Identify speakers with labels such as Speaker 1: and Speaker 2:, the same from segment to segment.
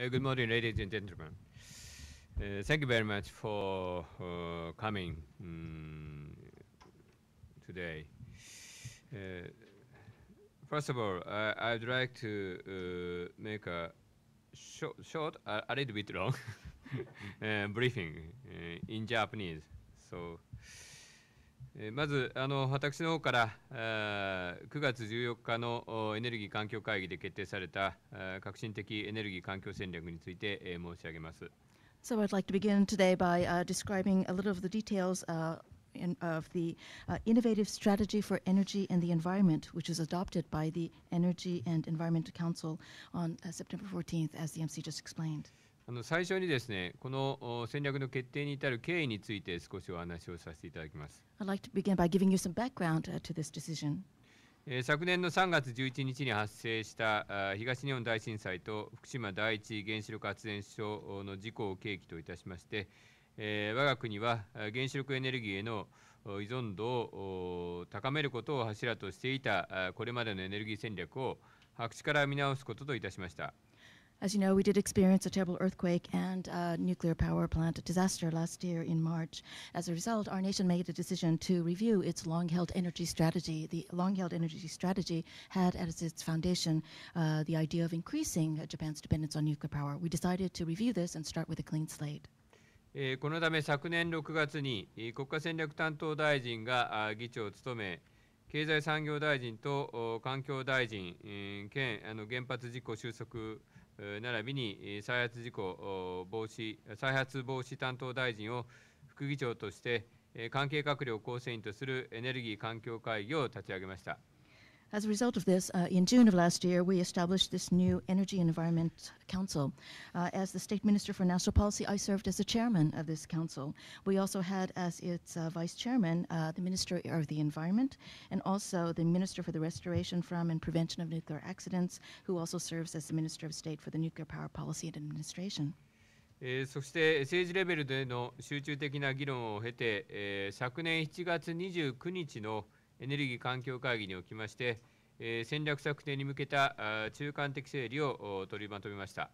Speaker 1: Uh, good morning, ladies and gentlemen. Uh, thank you very much for uh, coming um, today. Uh, first of all, I, I'd like to uh, make a short, short a, a little bit long uh, briefing in Japanese. So, まずあの私の方からあー9月14日のおエネルギー環境会議で決定されたあ革新的エネルギー環境戦略について、え申し上げます。
Speaker 2: So I'd like to begin today by uh, describing a little of the details uh, in, of the uh, innovative strategy for energy and the environment, which was adopted by the Energy and Environment Council on uh, September 14th, as the MC just explained.
Speaker 1: あの最初にですねこのお戦略の決定に至る経緯について少しお話をさせていただきます。
Speaker 2: I'd like to begin by giving you some background uh, to this decision.
Speaker 1: えー昨年の3月11日に発生した東日本大震災と福島第一原子力発電所の事故を契機といたしまして、えー我が国は原子力エネルギーへのお依存度をお高めることを柱としていたこれまでのエネルギー戦略を白紙から見直すことといたしました。
Speaker 2: As you know, we did experience a terrible earthquake and a nuclear power plant disaster last year in March. As a result, our nation made a decision to review its long-held energy strategy. The long-held energy strategy had as its foundation uh, the idea of increasing Japan's dependence on nuclear power. We decided to review this and start with a clean slate.
Speaker 1: このため昨年6月に国家戦略担当大臣が議長を務め、経済産業大臣と環境大臣兼あの原発事故収束並びに再発事故防止再発防止担当大臣を副議長として関係閣僚構成員とするエネルギー環境会議を立ち上げました。
Speaker 2: As a result of this, uh, in June of last year, we established this new Energy and Environment Council. Uh, as the State Minister for National Policy, I served as the chairman of this council. We also had as its uh, vice chairman uh, the Minister of the Environment and also the Minister for the Restoration from and Prevention of Nuclear Accidents, who also serves as the Minister of State for the Nuclear Power Policy and Administration.
Speaker 1: えーそして政治レベルでの集中的な議論を経て、えー昨年7月29日の エネルギー環境会議におきまして、戦略策定に向けた中間的整理を取りまとめました。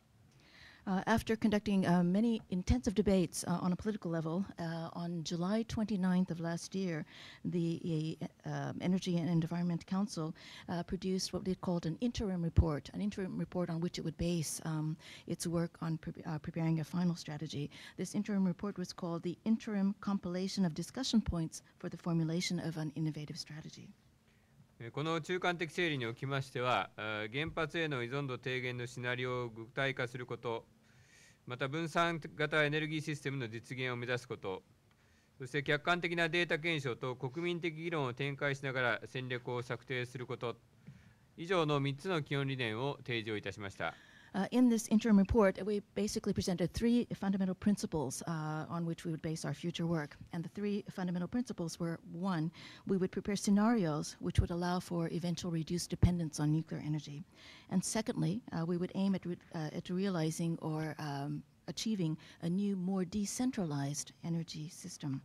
Speaker 2: Uh, after conducting uh, many intensive debates uh, on a political level, uh, on July 29th of last year, the uh, um, Energy and Environment Council uh, produced what they called an interim report, an interim report on which it would base um, its work on pre- uh, preparing a final strategy. This interim report was called the Interim Compilation of Discussion Points for the Formulation of an Innovative Strategy.
Speaker 1: えーこの中間的整理におきましては、あー原発への依存度低減のシナリオを具体化すること、 また分散型エネルギーシステムの実現を目指すこと、そして客観的なデータ検証と国民的議論を展開しながら戦略を策定すること、以上の3つの基本理念を提示をいたしました。
Speaker 2: Uh, in this interim report, we basically presented three fundamental principles uh, on which we would base our future work. And the three fundamental principles were one, we would prepare scenarios which would allow for eventual reduced dependence on nuclear energy. And secondly, uh, we would aim at, re- uh, at realizing or um, achieving a new, more decentralized energy system.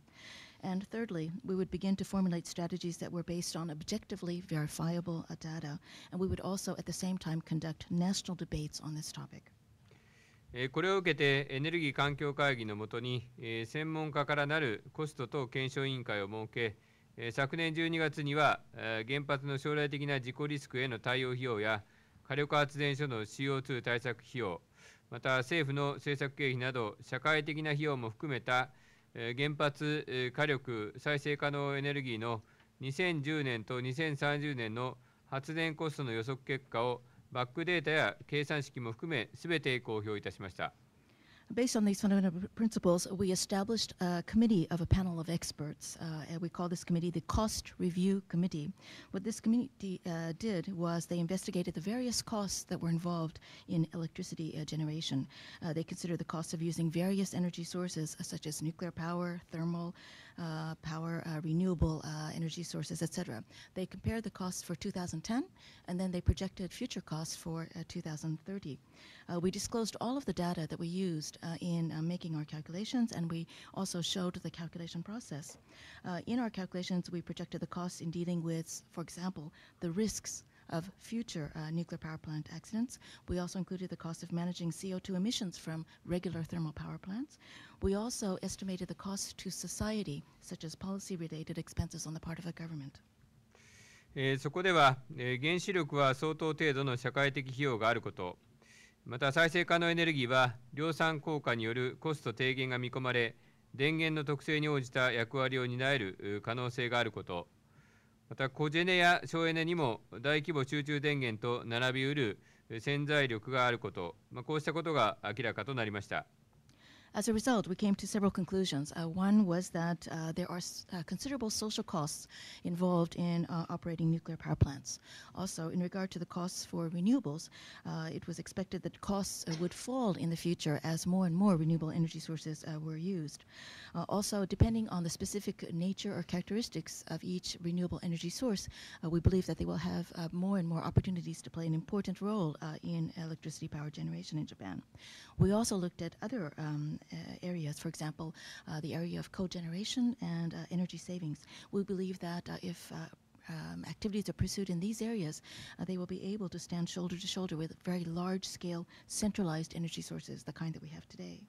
Speaker 2: And thirdly, we would begin to formulate strategies that were based on objectively verifiable data. And we would also, at the same time, conduct national debates on this topic.
Speaker 1: えこれを受けてエネルギー環境会議のもとに、え専門家からなるコスト等検証委員会を設け、え昨年12月には、え原発の将来的な事故リスクへの対応費用や火力発電所の CO2 対策費用また政府の政策経費など社会的な費用も含めた、原発、火力再生可能エネルギーの2010年と2030年の発電コストの予測結果をバックデータや計算式も含めすべて公表いたしました。
Speaker 2: Based on these fundamental principles, we established a committee of a panel of experts. Uh, and we call this committee the Cost Review Committee. What this committee uh, did was they investigated the various costs that were involved in electricity uh, generation. Uh, they considered the cost of using various energy sources, uh, such as nuclear power, thermal power, uh, renewable uh, energy sources, etc. They compared the costs for 2010, and then they projected future costs for uh, 2030. Uh, we disclosed all of the data that we used uh, in uh, making our calculations, and we also showed the calculation process. Uh, in our calculations, we projected the costs in dealing with, for example, the risks of future uh, nuclear power plant accidents. We also included the cost of managing CO2 emissions from regular thermal power plants. We also estimated the cost to society, such as policy related expenses on the part of the government.
Speaker 1: えーそこでは、えー原子力は相当程度の社会的費用があることまた再生可能エネルギーは量産効果によるコスト低減が見込まれ電源の特性に応じた役割を担える可能性があることまたコジェネや省エネにも大規模集中電源と並びうる潜在力があること、まあ、こうしたことが明らかとなりました。
Speaker 2: As a result, we came to several conclusions. Uh, one was that uh, there are uh, considerable social costs involved in uh, operating nuclear power plants. Also, in regard to the costs for renewables, uh, it was expected that costs uh, would fall in the future as more and more renewable energy sources were used. Also, depending on the specific nature or characteristics of each renewable energy source, we believe that they will have more and more opportunities to play an important role in electricity power generation in Japan. We also looked at other um, areas, for example, uh, the area of cogeneration and uh, energy savings. We believe that uh, if uh, um, activities are pursued in these areas, uh, they will be able to stand shoulder to shoulder with very large scale centralized energy sources, the kind that we have today.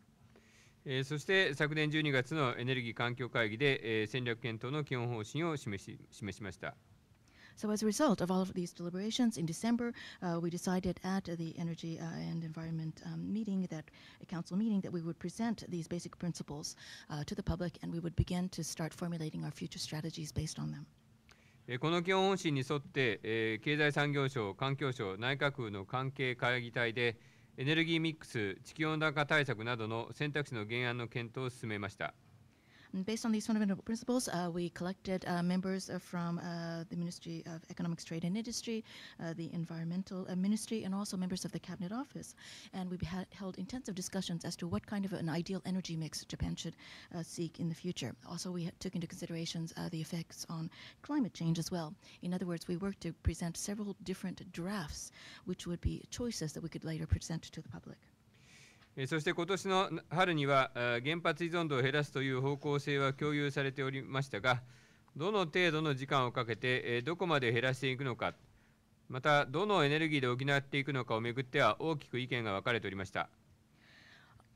Speaker 1: えーそして昨年12月のエネルギー環境会議で、えー戦略検討の基本方針を示し示しました。
Speaker 2: So, as a result of all of these deliberations in December, uh, we decided at the Energy uh, and Environment um, meeting, that a council meeting, that we would present these basic principles uh, to the public and we would begin to start formulating our future strategies based on them.
Speaker 1: えこの基本方針に沿って、えー経済産業省、環境省、内閣府の関係会議体でエネルギーミックス、地球温暖化対策などの選択肢の原案の検討を進めました。
Speaker 2: And based on these fundamental principles, uh, we collected uh, members uh, from the Ministry of Economics, Trade and Industry, the Environmental Ministry, and also members of the Cabinet Office. And we held intensive discussions as to what kind of an ideal energy mix Japan should seek in the future. Also, we took into considerations uh, the effects on climate change as well. In other words, we worked to present several different drafts, which would be choices that we could later present to the public.
Speaker 1: えそして今年の春には原発依存度を減らすという方向性は共有されておりましたがどの程度の時間をかけて、どこまで減らしていくのかまたどのエネルギーで補っていくのかをめぐっては大きく意見が分かれておりました。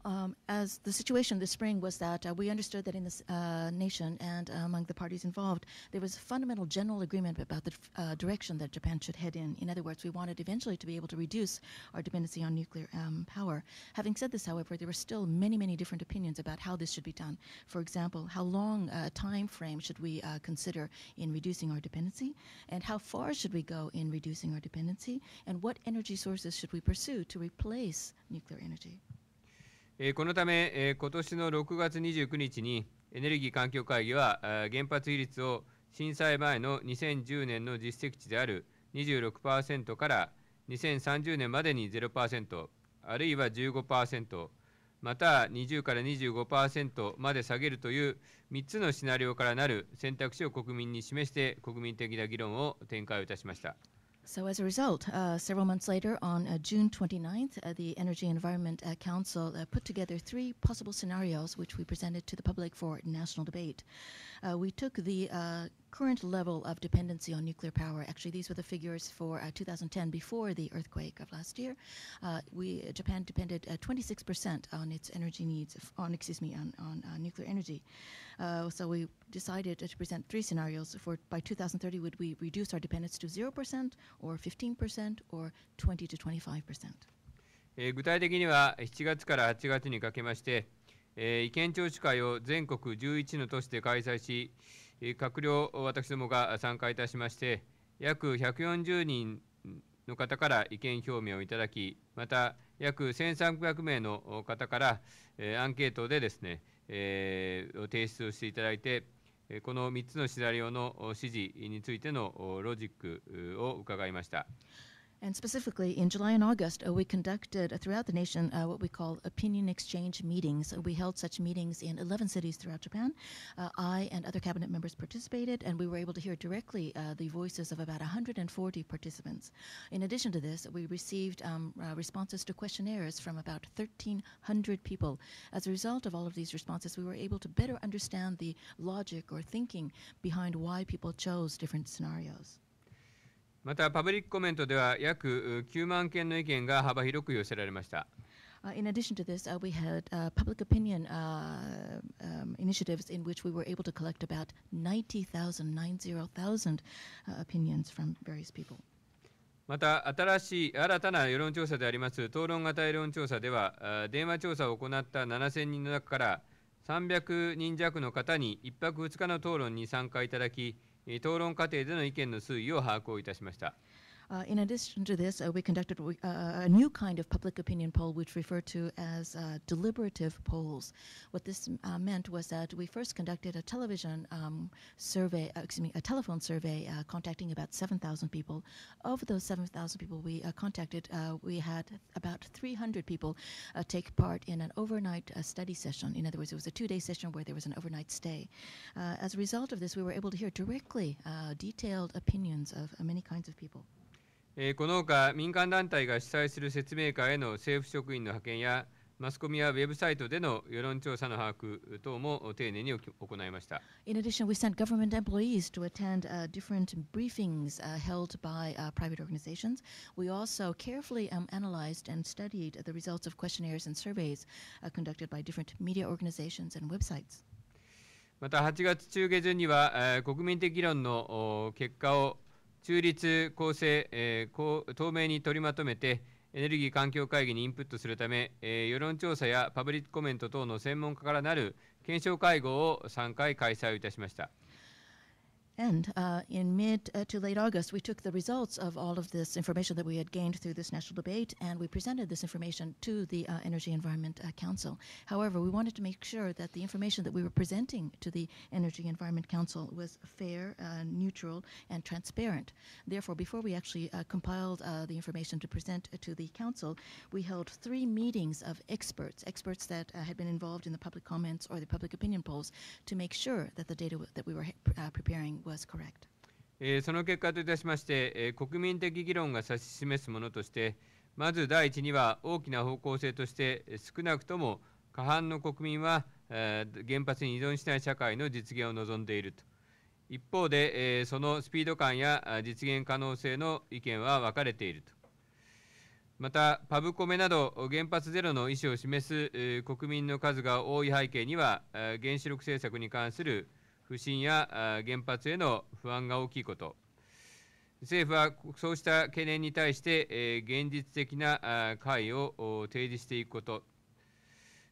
Speaker 2: Um, as the situation this spring was that uh, we understood that in this uh, nation and uh, among the parties involved, there was a fundamental general agreement about the uh, direction that Japan should head in. In other words, we wanted eventually to be able to reduce our dependency on nuclear um, power. Having said this, however, there were still many, many different opinions about how this should be done. For example, how long a time frame should we uh, consider in reducing our dependency, and how far should we go in reducing our dependency, and what energy sources should we pursue to replace nuclear energy.
Speaker 1: このため、今年の6月29日にエネルギー環境会議は原発比率を震災前の2010年の実績値である26%から2030年までに0%あるいは15%また20から25%まで下げるという3つのシナリオからなる選択肢を国民に示して国民的な議論を展開をいたしました。
Speaker 2: So, as a result, uh, several months later, on uh, June 29th, uh, the Energy and Environment uh, Council uh, put together three possible scenarios which we presented to the public for national debate Uh, we took the uh, current level of dependency on nuclear power. Actually, these were the figures for uh, 2010 before the earthquake of last year. Uh, we Japan depended uh, 26% on its energy needs, f- on excuse me, on, on uh, nuclear energy. Uh, so we decided to present three scenarios. For by 2030, would we reduce our dependence to 0% or 15% or 20 to 25%?
Speaker 1: えー具体的には7月から8月にかけまして、 えー意見聴取会を全国11の都市で開催し、閣僚私どもが参加いたしまして約140人の方から意見表明をいただきまた約1300名の方から、えーアンケートでですね、えー提出をしていただいてこの3つのシナリオの指示についてのロジックを伺いました。
Speaker 2: And specifically, in July and August, uh, we conducted uh, throughout the nation uh, what we call opinion exchange meetings. We held such meetings in 11 cities throughout Japan. Uh, I and other cabinet members participated, and we were able to hear directly uh, the voices of about 140 participants. In addition to this, we received um, uh, responses to questionnaires from about 1,300 people. As a result of all of these responses, we were able to better understand the logic or thinking behind why people chose different scenarios.
Speaker 1: またパブリックコメントでは約う9万件の意見が幅広く寄せられました。
Speaker 2: Uh, in addition to this, uh, we had uh, public opinion uh, um, initiatives in which we were able to collect about 90,000, 90,000 uh, opinions from various people.
Speaker 1: また新しい新たな世論調査であります討論型世論調査ではあ電話調査を行った7000人の中から300人弱の方に1泊2日の討論に参加いただきえー討論過程での意見の推移を把握をいたしました。
Speaker 2: Uh, in addition to this, uh, we conducted uh, a new kind of public opinion poll, which referred to as uh, deliberative polls. What this uh, meant was that we first conducted a television um, survey, uh, excuse me, a telephone survey, contacting about 7,000 people. Of those 7,000 people we contacted, we had about 300 people take part in an overnight study session. In other words, it was a two-day session where there was an overnight stay. As a result of this, we were able to hear directly detailed opinions of many kinds of people.
Speaker 1: えーこのほか民間団体が主催する説明会への政府職員の派遣やマスコミやウェブサイトでの世論調査の把握等も丁寧に行いました。
Speaker 2: In addition, we sent government employees to attend uh, different briefings uh, held by uh, private organizations. We also carefully um, analyzed and studied the results of questionnaires and surveys uh, conducted by different media organizations and websites.
Speaker 1: また8月中下旬には、えー国民的議論のお結果を中立、公正、えー公透明に取りまとめてエネルギー環境会議にインプットするため、えー世論調査やパブリックコメント等の専門家からなる検証会合を3回開催をいたしました。
Speaker 2: And uh, in mid uh, to late August, we took the results of all of this information that we had gained through this national debate and we presented this information to the uh, Energy Environment uh, Council. However, we wanted to make sure that the information that we were presenting to the Energy Environment Council was fair, uh, neutral, and transparent. Therefore, before we actually uh, compiled the information to present to the Council, we held three meetings of experts, experts that had been involved in the public comments or the public opinion polls, to make sure that the data that we were preparing was correct.
Speaker 1: その結果といたしまして、国民的議論が指し示すものとしてまず第一には大きな方向性として少なくとも過半の国民は、原発に依存しない社会の実現を望んでいると一方で、そのスピード感や実現可能性の意見は分かれているとまたパブコメなど原発ゼロの意思を示す、国民の数が多い背景には原子力政策に関する不信や原発への不安が大きいこと。政府はそうした懸念に対して、現実的なあ解を提示していくこと。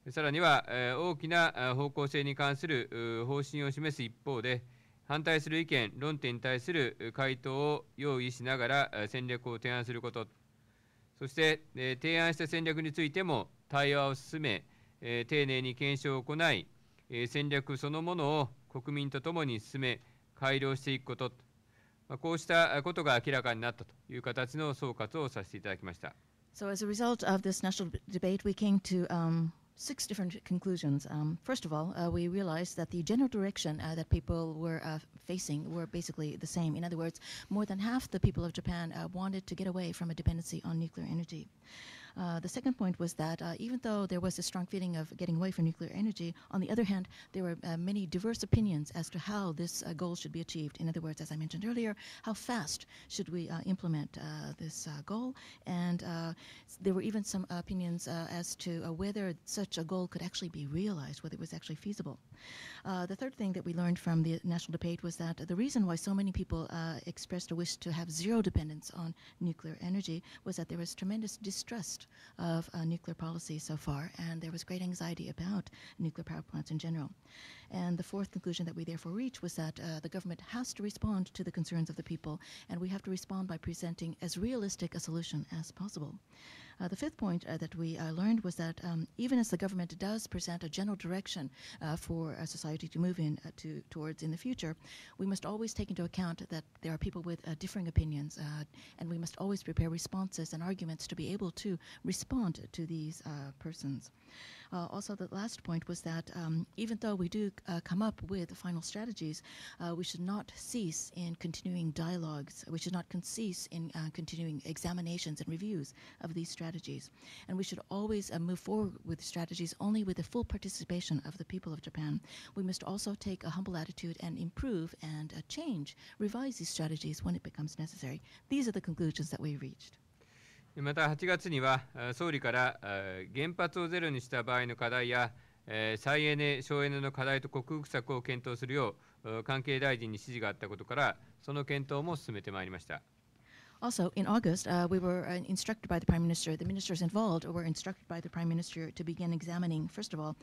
Speaker 1: さらには、大きな方向性に関する方針を示す一方で反対する意見論点に対する回答を用意しながら戦略を提案すること。そして、提案した戦略についても対話を進め、丁寧に検証を行い、戦略そのものを国民とともに進め改良していくこと、まあ、こうしたことが明らかになったという形の総括をさせていただきました。
Speaker 2: So, as a result of this national debate, we came to um, six different conclusions. Um, first of all, uh, we realized that the general direction uh, that people were uh, facing were basically the same. In other words, more than half the people of Japan uh, wanted to get away from a dependency on nuclear energy. Uh, the second point was that uh, even though there was a strong feeling of getting away from nuclear energy, on the other hand, there were uh, many diverse opinions as to how this uh, goal should be achieved. In other words, as I mentioned earlier, how fast should we uh, implement this goal? And there were even some opinions as to whether such a goal could actually be realized, whether it was actually feasible. Uh, the third thing that we learned from the national debate was that the reason why so many people uh, expressed a wish to have zero dependence on nuclear energy was that there was tremendous distrust of uh, nuclear policy so far, and there was great anxiety about nuclear power plants in general. And the fourth conclusion that we therefore reached was that uh, the government has to respond to the concerns of the people, and we have to respond by presenting as realistic a solution as possible. Uh, the fifth point uh, that we uh, learned was that um, even as the government does present a general direction uh, for society to move in uh, to, towards in the future, we must always take into account that there are people with differing opinions, and we must always prepare responses and arguments to be able to respond to these persons. Uh, also, the last point was that um, even though we do uh, come up with final strategies, uh, we should not cease in continuing dialogues. We should not cease in uh, continuing examinations and reviews of these strategies. And we should always uh, move forward with strategies only with the full participation of the people of Japan. We must also take a humble attitude and improve and change, revise these strategies when it becomes necessary. These are the conclusions that we reached.
Speaker 1: また8月には総理から原発をゼロにした場合の課題や、再エネ、省エネの課題と克服策を検討するよう関係大臣に指示があったことからその検討も進めてまいりました。
Speaker 2: Also, in August, uh, we were uh, instructed by the Prime Minister, the ministers involved were instructed by the Prime Minister to begin examining, first of all,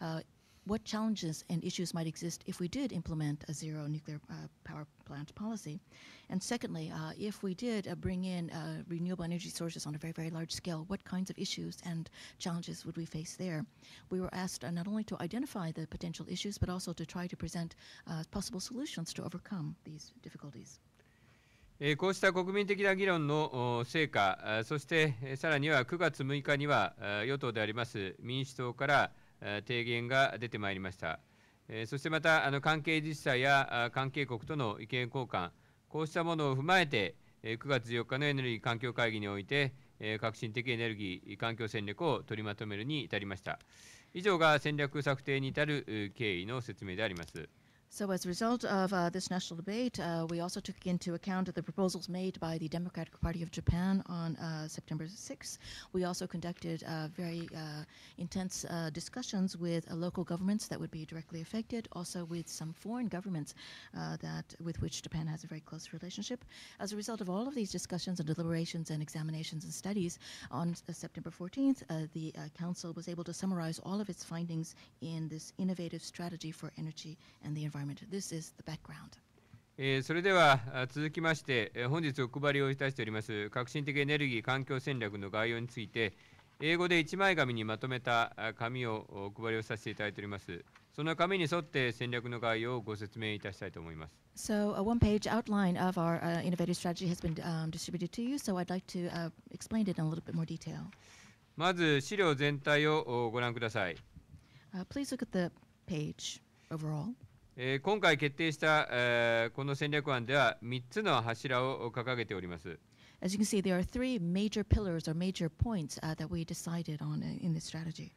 Speaker 2: uh, what challenges and issues might exist if we did implement a zero nuclear uh, power plant policy. And secondly, uh, if we did uh, bring in uh, renewable energy sources on a very, very large scale, what kinds of issues and challenges would we face there? We were asked uh, not only to identify the potential issues, but also to try to present uh, possible solutions to overcome these difficulties.
Speaker 1: えーこうした国民的な議論のお成果、あそしてえーさらには9月6日にはあ与党であります民主党からあ 提言が出てまいりました。そしてまたあの関係自治体や関係国との意見交換、こうしたものを踏まえて、9月4日のエネルギー環境会議において、革新的エネルギー環境戦略を取りまとめるに至りました。以上が戦略策定に至る経緯の説明であります。
Speaker 2: So, as a result of uh, this national debate, uh, we also took into account the proposals made by the Democratic Party of Japan on uh, September 6th. We also conducted uh, very uh, intense uh, discussions with local governments that would be directly affected, also with some foreign governments that with which Japan has a very close relationship. As a result of all of these discussions and deliberations and examinations and studies, on September 14th, uh, the Council was able to summarize all of its findings in this innovative strategy for energy and the environment. This is the background.
Speaker 1: えーそれではあ続きまして、えー本日お配りをいたしております革新的エネルギー環境戦略の概要について英語で一枚紙にまとめたあ紙をお配りをさせていただいておりますその紙に沿って戦略の概要をご説明いたしたいと思います
Speaker 2: So, a one page outline of our uh, innovative strategy has been um, distributed to you, so I'd like to uh, explain it in a little bit more detail.
Speaker 1: まず資料全体をおご覧ください、
Speaker 2: Uh, please look at the page overall.
Speaker 1: えー今回決定した、えーこの戦略案では3つの柱を掲げております
Speaker 2: As you can see, there are three major pillars or major points uh, that we decided on uh, in this strategy.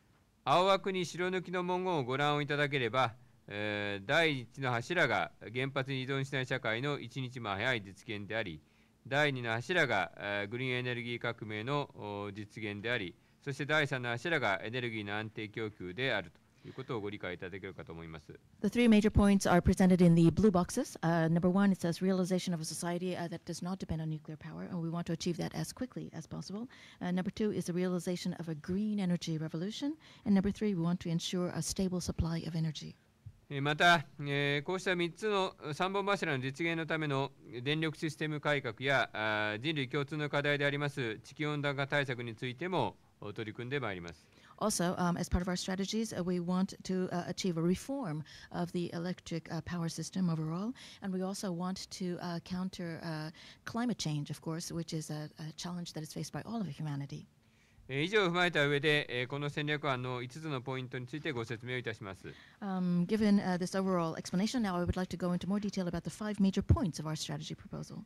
Speaker 1: 青枠に白抜きの文言をご覧いただければ、えー第一の柱が原発に依存しない社会の一日も早い実現であり第二の柱が、えーグリーンエネルギー革命のお実現でありそして第三の柱がエネルギーの安定供給であるということをご理解いただけるかと思います。
Speaker 2: The three major points are presented in the blue boxes. Uh, number one, it says realization of a society uh, that does not depend on nuclear power, and we want to achieve that as quickly as possible. Uh, number two is the realization of a green energy revolution. And number three, we want to ensure a stable supply of energy.
Speaker 1: えーまた、えーこうした3つの3本柱の実現のための電力システム改革やあー人類共通の課題であります地球温暖化対策についてもお取り組んでまいります。
Speaker 2: Also, um, as part of our strategies, uh, we want to uh, achieve a reform of the electric uh, power system overall, and we also want to uh, counter uh, climate change, of course, which is a, a challenge that is faced by all of humanity.
Speaker 1: 以上を踏まえた上で、この戦略案の5つのポイントについてご説明をいたします。
Speaker 2: Um, given、uh, this overall explanation, now I would like to go into more detail about the five major points of our strategy proposal.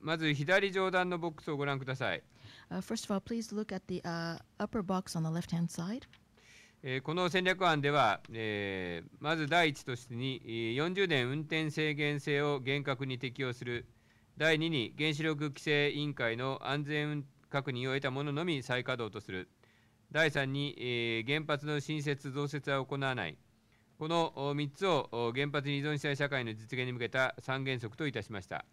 Speaker 1: まず左上段のボックスをご覧ください。
Speaker 2: First of all, please look at the uh, upper box on the left-hand side.
Speaker 1: この戦略案では、えーまず第一としてに、40年運転制限制を厳格に適用する。第2に原子力規制委員会の安全確認を得たもののみ再稼働とする。第3に、えー原発の新設増設は行わない。この3つを原発に依存しない社会の実現に向けた三原則といたしました。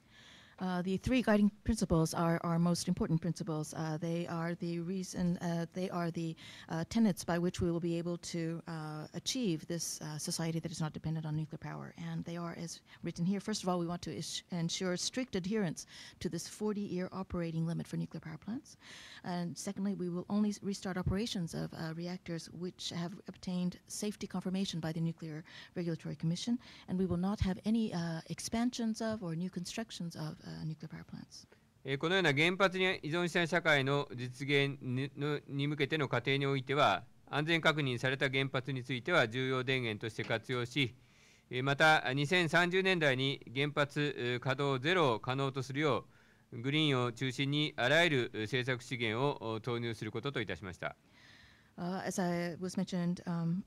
Speaker 2: Uh, the three guiding principles are our most important principles. Uh, they are the reason, uh, they are the uh, tenets by which we will be able to uh, achieve this uh, society that is not dependent on nuclear power. And they are, as written here, first of all, we want to ensure strict adherence to this 40 year operating limit for nuclear power plants. And secondly, we will only restart operations of reactors which have obtained safety confirmation by the Nuclear Regulatory Commission. And we will not have any expansions of or new constructions of nuclear power plants.
Speaker 1: えーこのような原発に依存しない社会の実現に向けての過程においては安全確認された原発については重要電源として活用し、えーまた2030年代に原発えー稼働ゼロを可能とするよう、グリーンを中心にあらゆるえー政策資源をお投入することといたしました。
Speaker 2: Uh, as I was mentioned um,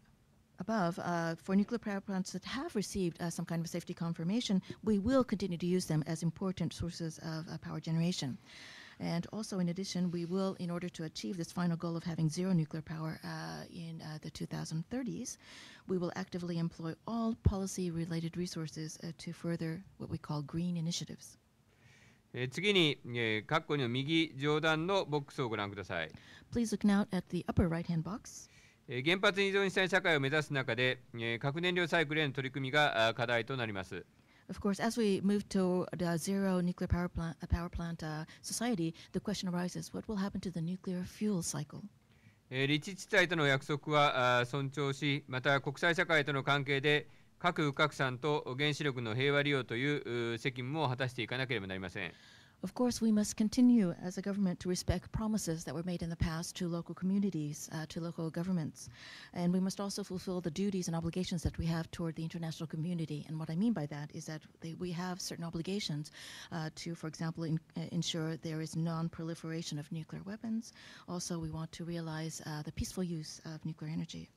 Speaker 2: above, uh, for nuclear power plants that have received uh, some kind of safety confirmation, we will continue to use them as important sources of uh, power generation. And also, in addition, we will, in order to achieve this final goal of having zero nuclear power uh, in uh, the 2030s, we will actively employ all policy related resources uh, to further what we call green initiatives.
Speaker 1: えー次に、えー、括弧の右上段のボックスをご覧ください。
Speaker 2: Please look now at the upper right hand box.
Speaker 1: えー原発に依存しない社会を目指す中で、えー核燃料サイクルへの取り組みが課題となります。
Speaker 2: Of course, as we move to the zero nuclear power plant, uh, power plant uh, society, the question arises: What will happen to the nuclear fuel cycle?
Speaker 1: えー立地地帯との約束は尊重し、また国際社会との関係で核不拡散と原子力の平和利用という責務も果たしていかなければなりません。
Speaker 2: Of course, we must continue as a government to respect promises that were made in the past to local communities, uh, to local governments. And we must also fulfill the duties and obligations that we have toward the international community. And what I mean by that is that they, we have certain obligations uh, to, for example, in, uh, ensure there is non proliferation of nuclear weapons. Also, we want to realize uh, the peaceful use of nuclear energy.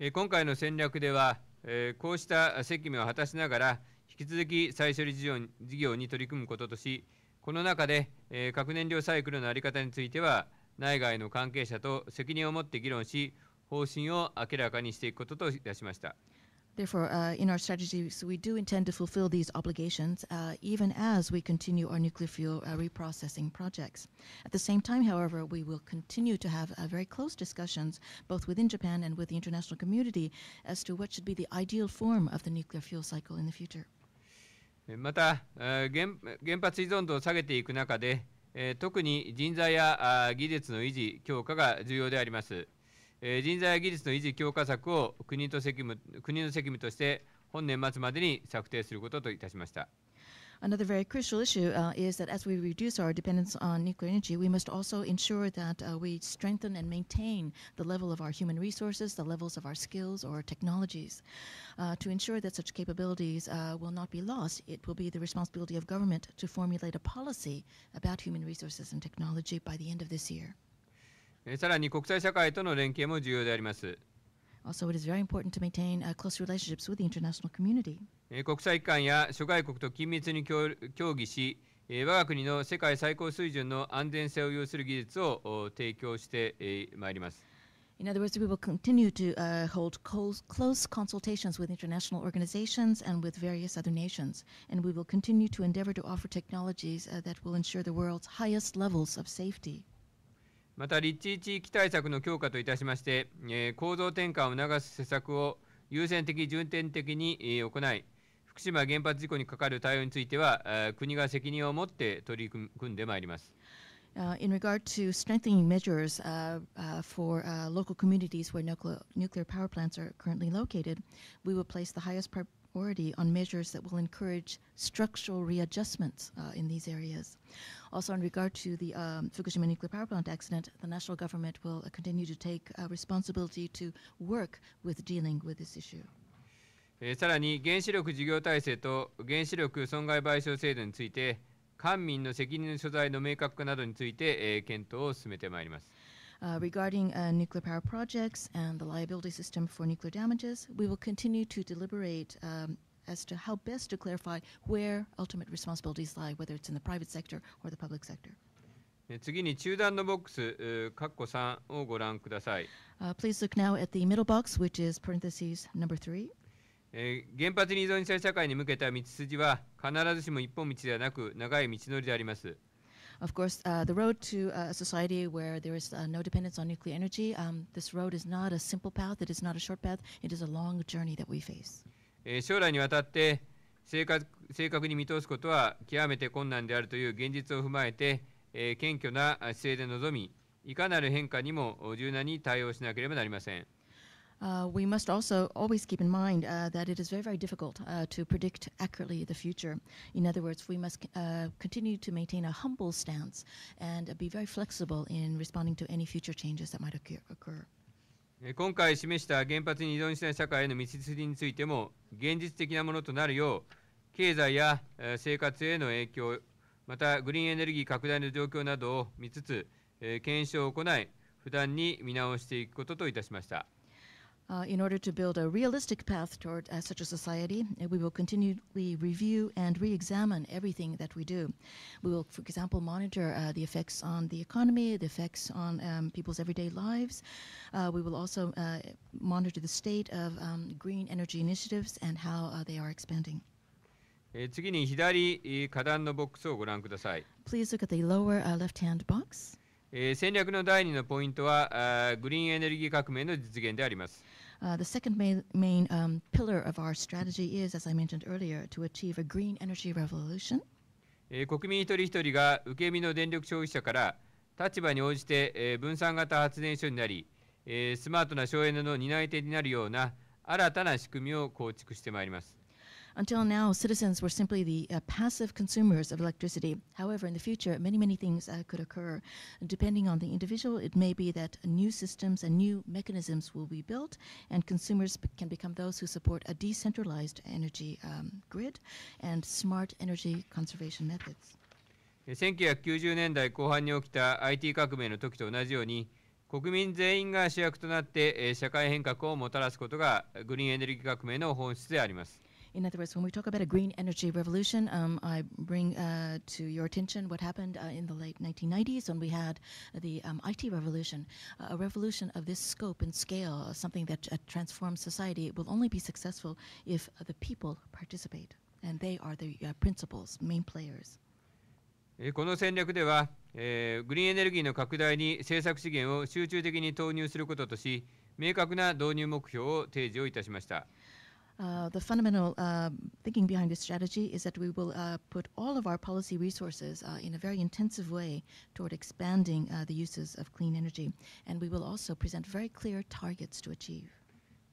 Speaker 1: えー今回の戦略では、えーこうした責務を果たしながら引き続き再処理事業に事業に取り組むこととし この中で、えー核燃料サイクルの在り方については内外の関係者と責任を持って議論し方針を明らかにしていくことといたしました。
Speaker 2: Therefore, uh, in our strategies, we do intend to fulfill these obligations, uh, even as we continue our nuclear fuel uh, reprocessing projects. At the same time, however, we will continue to have uh, very close discussions, both within Japan and with the international community, as to what should be the ideal form of the nuclear fuel cycle in the future.
Speaker 1: また、原原発依存度を下げていく中で、特に人材や技術の維持強化が重要であります、人材や技術の維持強化策を国と責務国の責務として本年末までに策定することといたしました。
Speaker 2: Another very crucial issue uh, is that as we reduce our dependence on nuclear energy, we must also ensure that uh, we strengthen and maintain the level of our human resources, the levels of our skills or technologies. Uh, to ensure that such capabilities uh, will not be lost, it will be the responsibility of government to formulate a policy about human resources and technology by the end of this year.
Speaker 1: えーさらに国際社会との連携も重要であります、
Speaker 2: also, it is very important to maintain uh, close relationships with the international community.
Speaker 1: 国際機関や諸外国と緊密に協議し、我が国の世界最高水準の安全性を要する技術を提供してまいります。
Speaker 2: In other words, we will continue to uh, hold close consultations with international organizations and with various other nations, and we will continue to endeavor to offer technologies uh, that will ensure the world's highest levels of safety.
Speaker 1: また立地地域対策の強化といたしまして、えー構造転換を促す施策を優先的重点的に、え行い福島原発事故にかかる対応については、国が責任を持って取り組んでまいります。
Speaker 2: Uh, in regard to strengthening measures uh, uh, for uh, local communities where nuclear, nuclear power plants are currently located, we will place the highest pri priority on measures that will encourage structural readjustments uh, in these areas. Also, in regard to the um, Fukushima nuclear power plant accident, the national government will uh, continue to take uh, responsibility to work with dealing with this issue.
Speaker 1: さらに原子力事業体制と原子力損害賠償制度について官民の責任の所在の明確化などについて、えー検討を進めてまいります。
Speaker 2: Uh, regarding uh, nuclear power projects and the liability system for nuclear damages, we will continue to deliberate um, as to how best to clarify where ultimate responsibilities lie, whether it's in the private sector or the public sector.
Speaker 1: 次に中段のボックス、カッコ3をご覧ください。
Speaker 2: Uh, please look now at the middle box, which is parentheses number
Speaker 1: 3.
Speaker 2: Of course, uh, the road to a society where there is uh, no dependence on nuclear energy, um, this road is not a simple path, it is not a short path, it is a long journey that we face.
Speaker 1: え将来にわたって正確正確に見通すことは極めて困難であるという現実を踏まえて、えー謙虚な姿勢で臨みいかなる変化にも柔軟に対応しなければなりません。
Speaker 2: Uh, we must also always keep in mind uh, that it is very, very difficult uh, to predict accurately the future. In other words, we must uh, continue to maintain a humble stance and uh, be very flexible in responding to any future changes that might occur.
Speaker 1: え今回示した原発に依存しない社会への道筋についても現実的なものとなるよう経済やえ生活への影響またグリーンエネルギー拡大の状況などを見つつ、え検証を行い不断に見直していくことといたしました。
Speaker 2: Uh, in order to build a realistic path toward uh, such a society, uh, we will continually review and re examine everything that we do. We will, for example, monitor uh, the effects on the economy, the effects on um, people's everyday lives. Uh, we will also uh, monitor the state of um, green energy initiatives and how uh, they are expanding.
Speaker 1: えー次に左えー下段のボックスをご覧ください。
Speaker 2: Please look at the lower uh, left hand box.
Speaker 1: えー戦略の第2のポイントはグリーンエネルギー革命の実現であります。
Speaker 2: Uh, the second main, main um, pillar of our strategy is, as I mentioned earlier, to achieve a green energy revolution.
Speaker 1: えー国民一人一人が受け身の電力消費者から立場に応じて、えー分散型発電所になり、えースマートな省エネの担い手になるような新たな仕組みを構築してまいります。
Speaker 2: Until now, citizens were simply the uh, passive consumers of electricity. However, in the future, many, many things uh, could occur. Depending on the individual, it may be that new systems and new mechanisms will be built, and consumers can become those who support a decentralized energy um, grid and smart energy conservation methods.
Speaker 1: 1990年代後半に起きた IT 革命の時と同じように国民全員が主役となって社会変革をもたらすことがグリーンエネルギー革命の本質であります
Speaker 2: In other words, when we talk about a green energy revolution, um, I bring uh, to your attention what happened uh, in the late 1990s when we had the um, IT revolution. Uh, a revolution of this scope and scale, uh, something that uh, transforms society, will only be successful if uh, the people participate. And they are the uh, principals, main players.
Speaker 1: えーこの戦略では、えーグリーンエネルギーの拡大に政策資源を集中的に投入することとし明確な導入目標を提示をいたしました。
Speaker 2: Uh, the fundamental uh, thinking behind this strategy is that we will uh, put all of our policy resources uh, in a very intensive way toward expanding uh, the uses of clean energy. And we will also present very clear targets to achieve.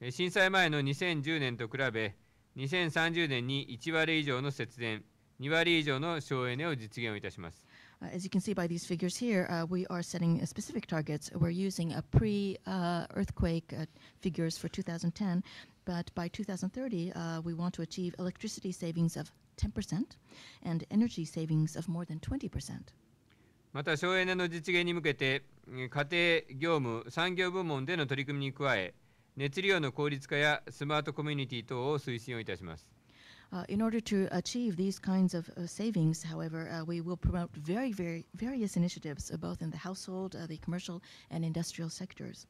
Speaker 1: えー震災前の2010年と比べ2030年に1割以上の節電2割以上の省エネを実現をいたします。
Speaker 2: Uh, as you can see by these figures here, uh, we are setting uh, specific targets. We're using a pre uh, earthquake uh, figures for 2010, but by 2030, uh, we want to achieve electricity savings of 10% and energy savings of more than 20%.
Speaker 1: また省エネの実現に向けてえー家庭業務産業部門での取り組みに加え熱利用の効率化やスマートコミュニティ等を推進をいたします。
Speaker 2: Uh, in order to achieve these kinds of uh, savings, however, uh, we will promote very, very various initiatives, uh, both in the household, uh, the commercial, and industrial sectors.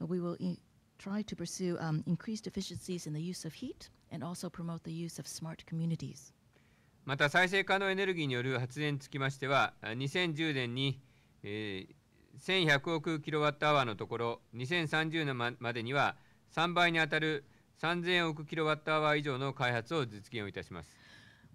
Speaker 2: Uh, we will i- try to pursue um, increased efficiencies in the use of heat and also promote the use of smart communities.
Speaker 1: また再生可能エネルギーによる発電につきましては2010年に、えー1100億キロワットアワーのところ2030年ままでには3倍にあたる3000億キロワットアワー以上の開発を実現をいたします。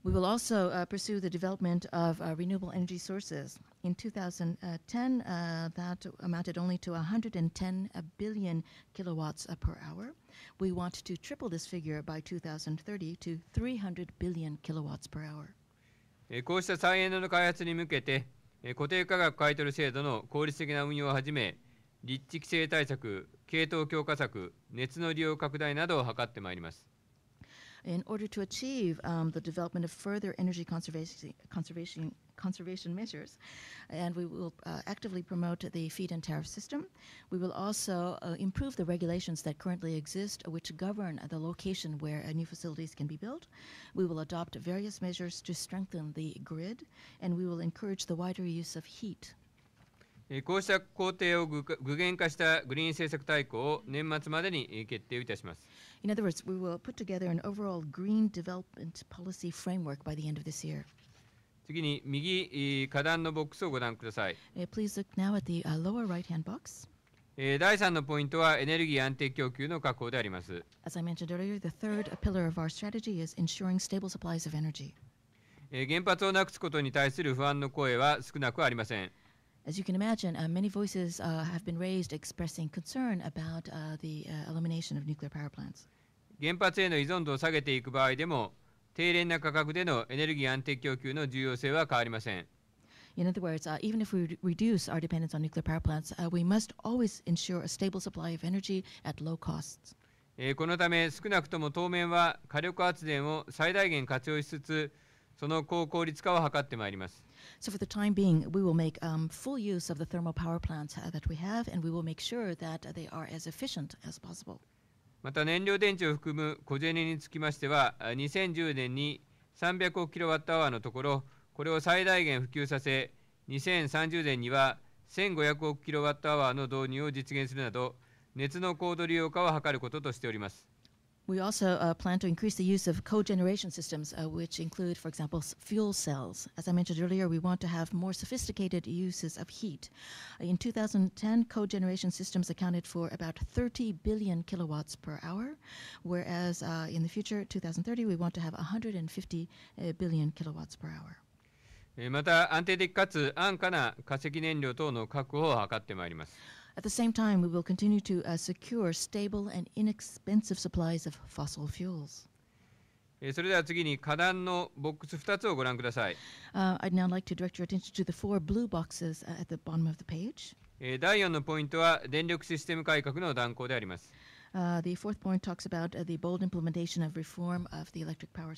Speaker 2: We will also uh, pursue the development of uh, renewable energy sources. In 2010, uh, that amounted only to 110 billion kilowatts per hour. We want to triple this figure by 2030 to 300 billion kilowatts per hour.
Speaker 1: えこうした再エネの開発に向けて、え固定価格買取制度の効率的な運用をはじめ立地規制対策系統強化策熱の利用拡大などを図ってまいります。
Speaker 2: In order to achieve um, the development of further energy conservation, conservation, conservation measures, and we will uh, actively promote the feed-in tariff system. We will also uh, improve the regulations that currently exist, uh, which govern the location where uh, new facilities can be built. We will adopt various measures to strengthen the grid, and we will encourage the wider use of heat
Speaker 1: こうした工程を具具現化したグリーン政策大綱を年末までにえー決定いたします。
Speaker 2: In other words, we will put together an overall green development policy framework by the end of this year.
Speaker 1: 次に右えー下段のボックスをご覧ください。
Speaker 2: Uh, please look now at the uh, lower right-hand box.
Speaker 1: えー第3のポイントはエネルギー安定供給の確保であります。
Speaker 2: As I mentioned earlier, the third pillar of our strategy is ensuring stable supplies of energy.
Speaker 1: えー原発をなくすことに対する不安の声は少なくありません。
Speaker 2: As you can imagine, uh, many voices uh, have been raised expressing concern about uh, the uh, elimination of nuclear power plants.
Speaker 1: 原発への依存度を下げていく場合でも低廉な価格でのエネルギー安定供給の重要性は変わりません。
Speaker 2: In other words, uh, even if we re- reduce our dependence on nuclear power plants, uh, we must always ensure a stable supply of energy at low costs.
Speaker 1: えーこのため少なくとも当面は火力発電を最大限活用しつつその高効率化を図ってまいります
Speaker 2: So, for the time being, we will make um, full use of the thermal power plants uh, that we have, and we will make sure that they are as efficient as possible.
Speaker 1: また燃料電池を含む小銭につきましては2010年に300億キロワットアワーのところこれを最大限普及させ2030年には1500億キロワットアワーの導入を実現するなど熱の高度利用化を図ることとしております
Speaker 2: We also uh, plan to increase the use of cogeneration systems, uh, which include, for example, s- fuel cells. As I mentioned earlier, we want to have more sophisticated uses of heat. Uh, In 2010, cogeneration systems accounted for about 30 billion kilowatts per hour, whereas uh, in the future, 2030, we want to have 150 uh, billion kilowatts per hour.
Speaker 1: えーまた安定的かつ安価な化石燃料等の確保を図ってまいります
Speaker 2: at the same time, we will continue to uh, secure stable and inexpensive supplies of fossil fuels. I'd now like to direct your attention to the four blue boxes uh, at the bottom of the page. the fourth point talks about uh, the bold implementation of reform of the electric power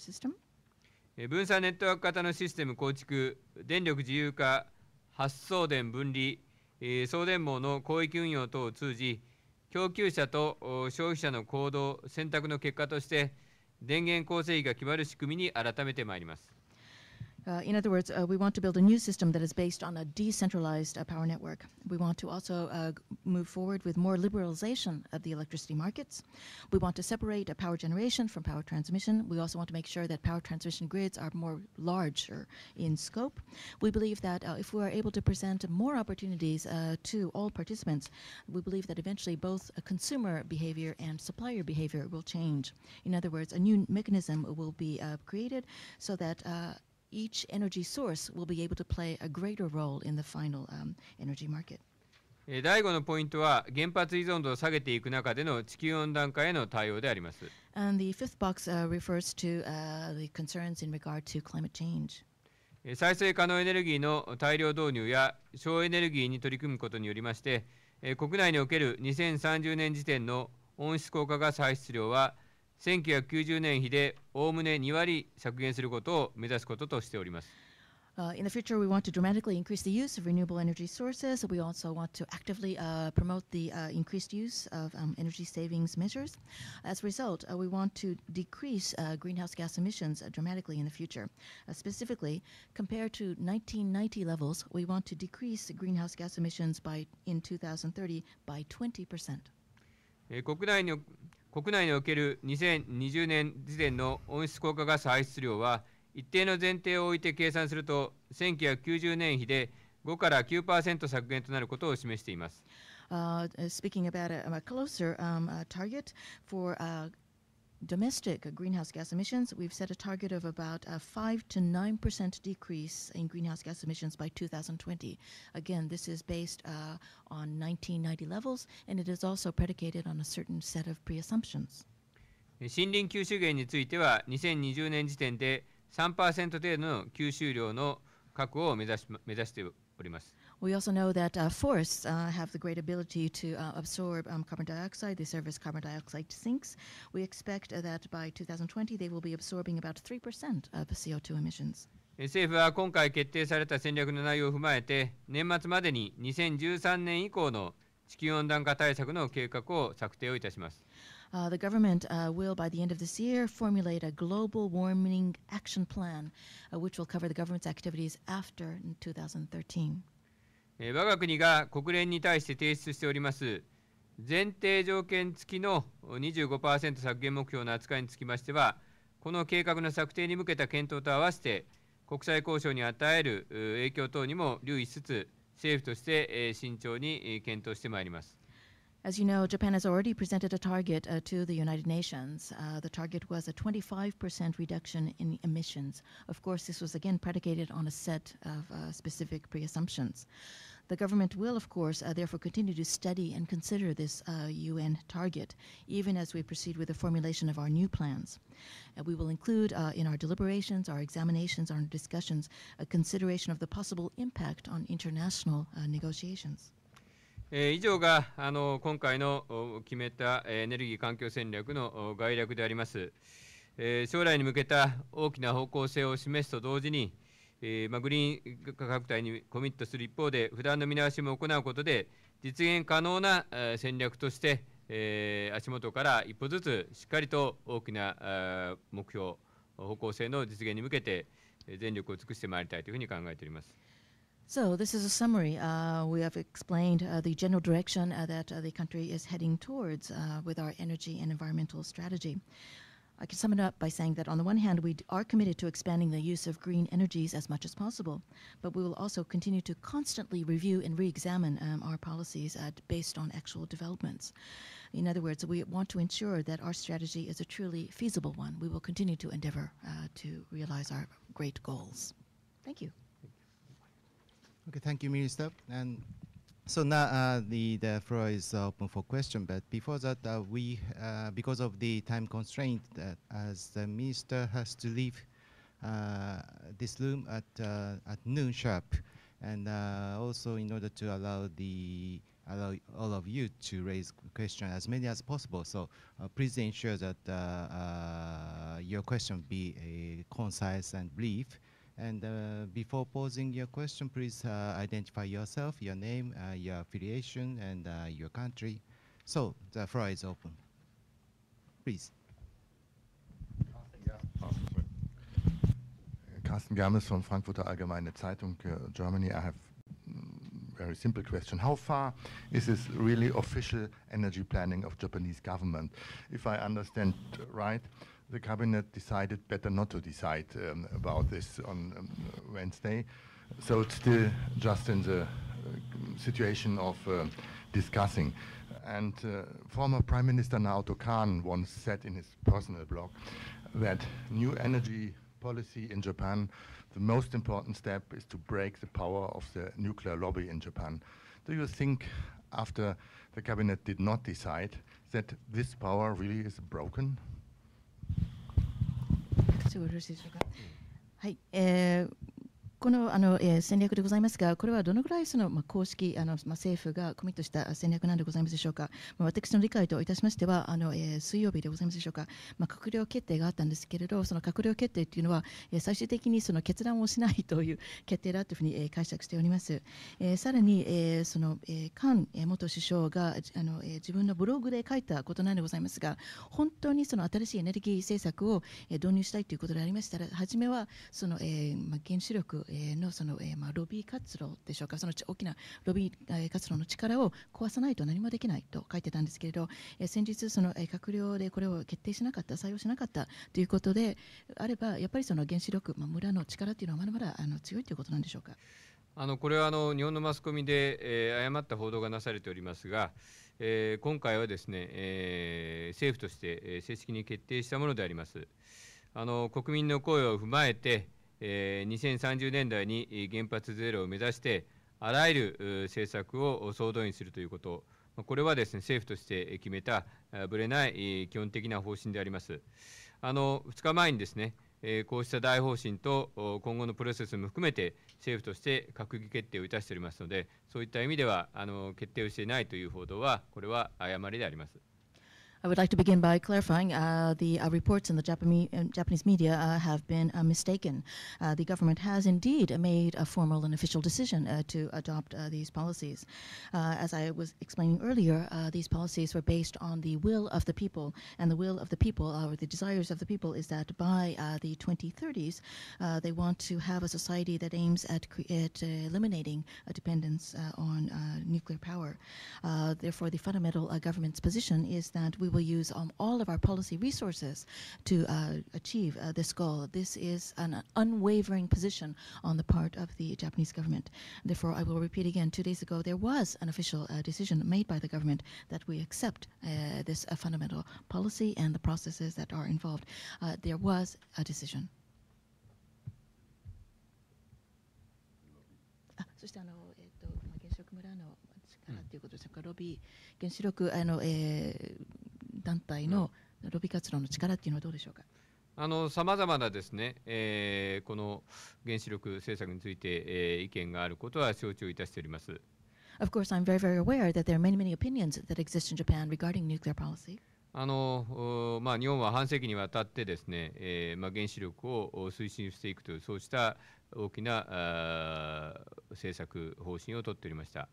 Speaker 1: 送電網の広域運用等を通じ供給者と消費者の行動選択の結果として電源構成比が決まる仕組みに改めてまいります。
Speaker 2: Uh, in other words, uh, we want to build a new system that is based on a decentralized uh, power network. We want to also uh, move forward with more liberalization of the electricity markets. We want to separate uh, power generation from power transmission. We also want to make sure that power transmission grids are more larger in scope. We believe that uh, if we are able to present more opportunities to all participants, we believe that eventually both consumer behavior and supplier behavior will change. In other words, a new mechanism will be created so that each energy source will be able to play a greater role in the final um, energy market.
Speaker 1: えー第5のポイントは原発依存度を下げていく中での地球温暖化への対応であります
Speaker 2: And the fifth box uh, refers to uh, the concerns in regard to climate change.
Speaker 1: えー再生可能エネルギーの大量導入や省エネルギーに取り組むことによりまして、えー国内における2030年時点の温室効果ガス排出量は1990年比でおおむね2割削減することを目指すこととしております。
Speaker 2: Uh, in the future, we want to dramatically increase the use of renewable energy sources. We also want to actively uh, promote the uh, increased use of um, energy savings measures. As a result, uh, we want to decrease uh, greenhouse gas emissions uh, dramatically in the future. Uh, specifically, compared to 1990 levels, we want to decrease greenhouse gas emissions by in 2030 by 20 percent.
Speaker 1: えー国内にお国内における2020年時点の温室効果ガス排出量は一定の前提を置いて計算すると1990年比で5から9%削減となることを示しています。
Speaker 2: Uh, speaking about a, a closer um, uh, target for uh, domestic greenhouse gas emissions, we've set a target of about a 5 to 9 percent decrease in greenhouse gas emissions by 2020. Again, this is based uh, on 1990 levels, and it is also predicated on a certain set of pre-assumptions.
Speaker 1: えー森林吸収源については2020年時点で3%程度の吸収量の確保を目指し目指しております。
Speaker 2: We also know that uh, forests uh, have the great ability to uh, absorb um, carbon dioxide. They serve as carbon dioxide sinks. We expect uh, that by 2020 they will be absorbing about 3% of CO2 emissions.
Speaker 1: えー政府は今回決定された戦略の内容を踏まえて年末までに2013年以降の地球温暖化対策の計画を策定をいたします。
Speaker 2: Uh, the government uh, will, by the end of this year, formulate a global warming action plan, uh, which will cover the government's activities after 2013.
Speaker 1: え我が国が国連に対して提出しております前提条件付きの25%削減目標の扱いにつきましてはこの計画の策定に向けた検討と合わせて国際交渉に与える影響等にも留意しつつ政府として慎重に検討してまいります。
Speaker 2: As you know, Japan has already presented a target uh, to the United Nations. Uh, the target was a 25% reduction in emissions. Of course, this was again predicated on a set of uh, specific pre assumptions. The government will, of course, uh, therefore continue to study and consider this uh, UN target, even as we proceed with the formulation of our new plans. Uh, we will include uh, in our deliberations, our examinations, our discussions, a consideration of the possible impact on international uh, negotiations.
Speaker 1: えー以上があの今回の決めたエネルギー環境戦略の概略であります、えー将来に向けた大きな方向性を示すと同時に、えーま、グリーン価格帯にコミットする一方で不断の見直しも行うことで実現可能な戦略として、えー足元から一歩ずつしっかりと大きな目標方向性の実現に向けて全力を尽くしてまいりたいというふうに考えております。
Speaker 2: So this is a summary. Uh, we have explained uh, the general direction uh, that uh, the country is heading towards uh, with our energy and environmental strategy. I can sum it up by saying that on the one hand, we are committed to expanding the use of green energies as much as possible, but we will also continue to constantly review and re-examine um, our policies uh, based on actual developments. In other words, we want to ensure that our strategy is a truly feasible one. We will continue to endeavor to realize our great goals. Thank you.
Speaker 3: Okay, thank you, Minister. And so now uh, the the floor is open for question. But before that, uh, we uh, because of the time constraint, that as the minister has to leave uh, this room at uh, at noon sharp, and uh, also in order to allow the allow all of you to raise questions as many as possible. So uh, please ensure that uh, uh, your question be uh, concise and brief. And uh, before posing your question, please uh, identify yourself, your name, uh, your affiliation, and uh, your country. So the floor is open. Please.
Speaker 4: Carsten Germis from Frankfurter Allgemeine Zeitung, uh, Germany. I have mm, very simple question. How far is this really official energy planning of Japanese government? If I understand right, the cabinet decided better not to decide um, about this on um, Wednesday. So it's still just in the uh, situation of uh, discussing. And uh, former Prime Minister Naoto Kan once said in his personal blog that new energy policy in Japan, the most important step is to break the power of the nuclear lobby in Japan. Do you think, after the cabinet did not decide, that this power really is broken?
Speaker 2: しいでしょうか。はい、えーこのあの、えー戦略でございますが、これはどのぐらいその、まあ、公式あの、まあ、政府がコミットした戦略なんでございますでしょうか？まあ、私の理解といたしましては、あの、えー水曜日でございますでしょうか？まあ、閣僚決定があったんですけれど、その閣僚決定というのは、えー最終的にその決断をしないという決定だというふうに、えー解釈しております。えーさらに、えーその、えー菅、元首相があの、えー自分のブログで書いたことなんでございますが、本当にその新しいエネルギー政策を、えー導入したいということでありましたら、初めはその、えーまあ、原子力、のその、えーまあ、ロビー活動でしょうか、その大きなロビー、活動の力を壊さないと何もできないと書いてたんですけれど、え先日その、え閣僚でこれを決定しなかった、採用しなかったということであれば、やっぱりその原子力、まあ、村の力というのはまだまだあの強いということなんでしょうか？
Speaker 1: あのこれはあの日本のマスコミで、えー誤った報道がなされておりますが、えー今回はですね、えー政府として、え正式に決定したものであります。あの国民の声を踏まえて、えー2030年代に原発ゼロを目指して、あらゆる政策を総動員するということ、これはですね政府として決めたぶれない基本的な方針であります。あの2日前にですね、こうした大方針と今後のプロセスも含めて政府として閣議決定をいたしておりますので、そういった意味ではあの決定をしていないという報道は、これは誤りであります。
Speaker 2: I would like to begin by clarifying uh, the uh, reports in the Japanese, uh, Japanese media uh, have been uh, mistaken. Uh, the government has indeed made a formal and official decision to adopt these policies. As I was explaining earlier, these policies were based on the will of the people, and the will of the people, or the desires of the people, is that by the 2030s, uh, they want to have a society that aims at, at eliminating a dependence on nuclear power. Therefore, the fundamental government's position is that we will use um, all of our policy resources to uh, achieve uh, this goal. This is an unwavering position on the part of the Japanese government. Therefore, I will repeat again two days ago, there was an official uh, decision made by the government that we accept uh, this uh, fundamental policy and the processes that are involved. Uh, there was a decision. あそしてあの、えっとまあ、原子力 力ということでしょうか、ロビー原子力あの、えー、 団体のロビー活動の力っていうのはどうでしょうか？
Speaker 1: あのさまざまなですね、えー、この原子力政策について、えー、意見があることは承知をいたしております。
Speaker 2: Of course, I'm very, very aware that there are many, many opinions that exist in Japan regarding nuclear policy.
Speaker 1: あのまあ、日本は半世紀にわたってですね、えーまあ、原子力を推進していくというそうした大きなあ政策方針をとっておりました。